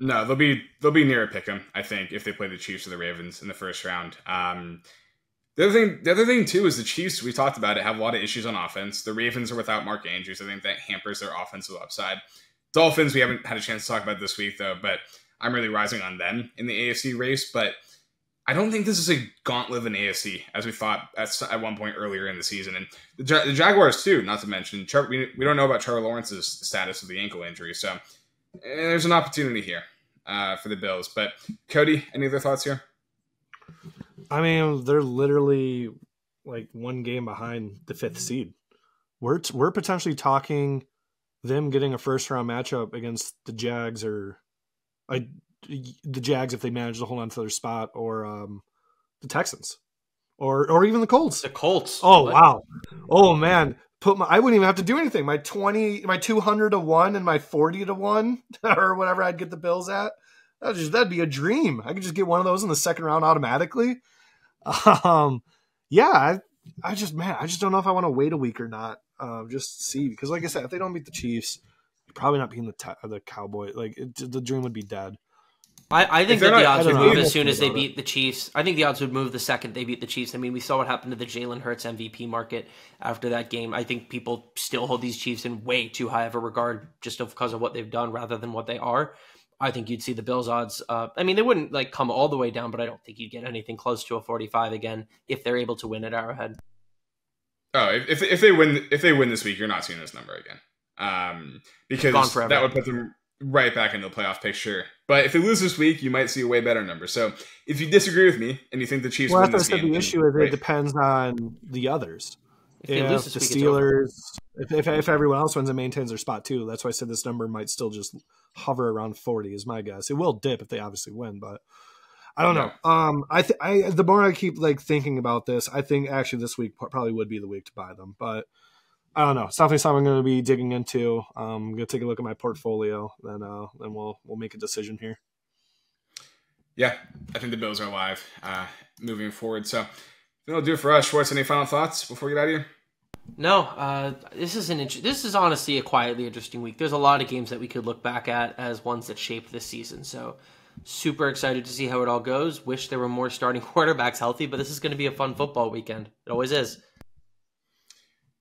No, they'll be they'll be near a pick 'em, I think, if they play the Chiefs or the Ravens in the first round. Um, the other thing, the other thing too, is the Chiefs. We talked about it have a lot of issues on offense. The Ravens are without Mark Andrews. I think that hampers their offensive upside. Dolphins, we haven't had a chance to talk about this week though, but I'm really rising on them in the AFC race. But I don't think this is a gauntlet in AFC as we thought at, at one point earlier in the season. And the, the Jaguars too, not to mention, we, we don't know about Trevor Lawrence's status of the ankle injury, so eh, there's an opportunity here. uh, for the Bills. But Cody, any other thoughts here? I mean, they're literally like one game behind the fifth seed. We're we're potentially talking them getting a first round matchup against the Jags or I, the Jags if they manage to hold on to their spot or um, the Texans or or even the Colts. The Colts. Oh what? wow. Oh man. Put my I wouldn't even have to do anything. My twenty my two hundred to one and my forty to one [LAUGHS] or whatever I'd get the Bills at. That'd just that'd be a dream. I could just get one of those in the second round automatically. [LAUGHS] Um yeah, I, I just man, I just don't know if I want to wait a week or not. Um, just see because, like I said, if they don't beat the Chiefs, you're probably not beating the the Cowboy. Like it, the dream would be dead. I, I think that not, the odds would move as soon as they beat it. the Chiefs. I think the odds would move the second they beat the Chiefs. I mean, we saw what happened to the Jalen Hurts MVP market after that game. I think people still hold these Chiefs in way too high of a regard just because of what they've done rather than what they are. I think you'd see the Bills odds. Uh, I mean, they wouldn't like come all the way down, but I don't think you'd get anything close to a 45 again if they're able to win at Arrowhead. Oh, if, if they win if they win this week, you're not seeing this number again, um, because that would put them right back into the playoff picture. But if they lose this week, you might see a way better number. So if you disagree with me and you think the Chiefs well, win this game, the issue is right. it depends on the others. If, if the Steelers, if, if, if everyone else wins and maintains their spot too, that's why I said this number might still just hover around forty. Is my guess. It will dip if they obviously win, but I don't know. Um, I, th- I the more I keep like thinking about this, I think actually this week probably would be the week to buy them. But I don't know. It's definitely something I'm going to be digging into. Um, I'm going to take a look at my portfolio, then uh, then we'll we'll make a decision here. Yeah, I think the Bills are alive uh, moving forward. So that'll do it for us. Schwartz, any final thoughts before we get out of here? No, uh, this is an int- this is honestly a quietly interesting week. There's a lot of games that we could look back at as ones that shaped this season. So Super excited to see how it all goes. Wish there were more starting [LAUGHS] quarterbacks healthy, but this is going to be a fun football weekend. It always is.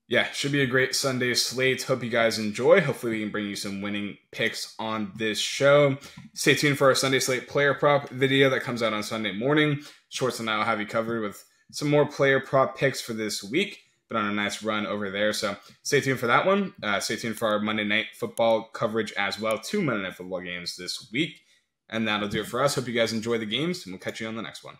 Yeah, should be a great Sunday slate. Hope you guys enjoy. Hopefully, we can bring you some winning picks on this show. Stay tuned for our Sunday slate player prop video that comes out on Sunday morning. Schwartz and I will have you covered with some more player prop picks for this week. But on a nice run over there. So stay tuned for that one. Uh, stay tuned for our Monday night football coverage as well. Two Monday night football games this week. And that'll do it for us. Hope you guys enjoy the games, and we'll catch you on the next one.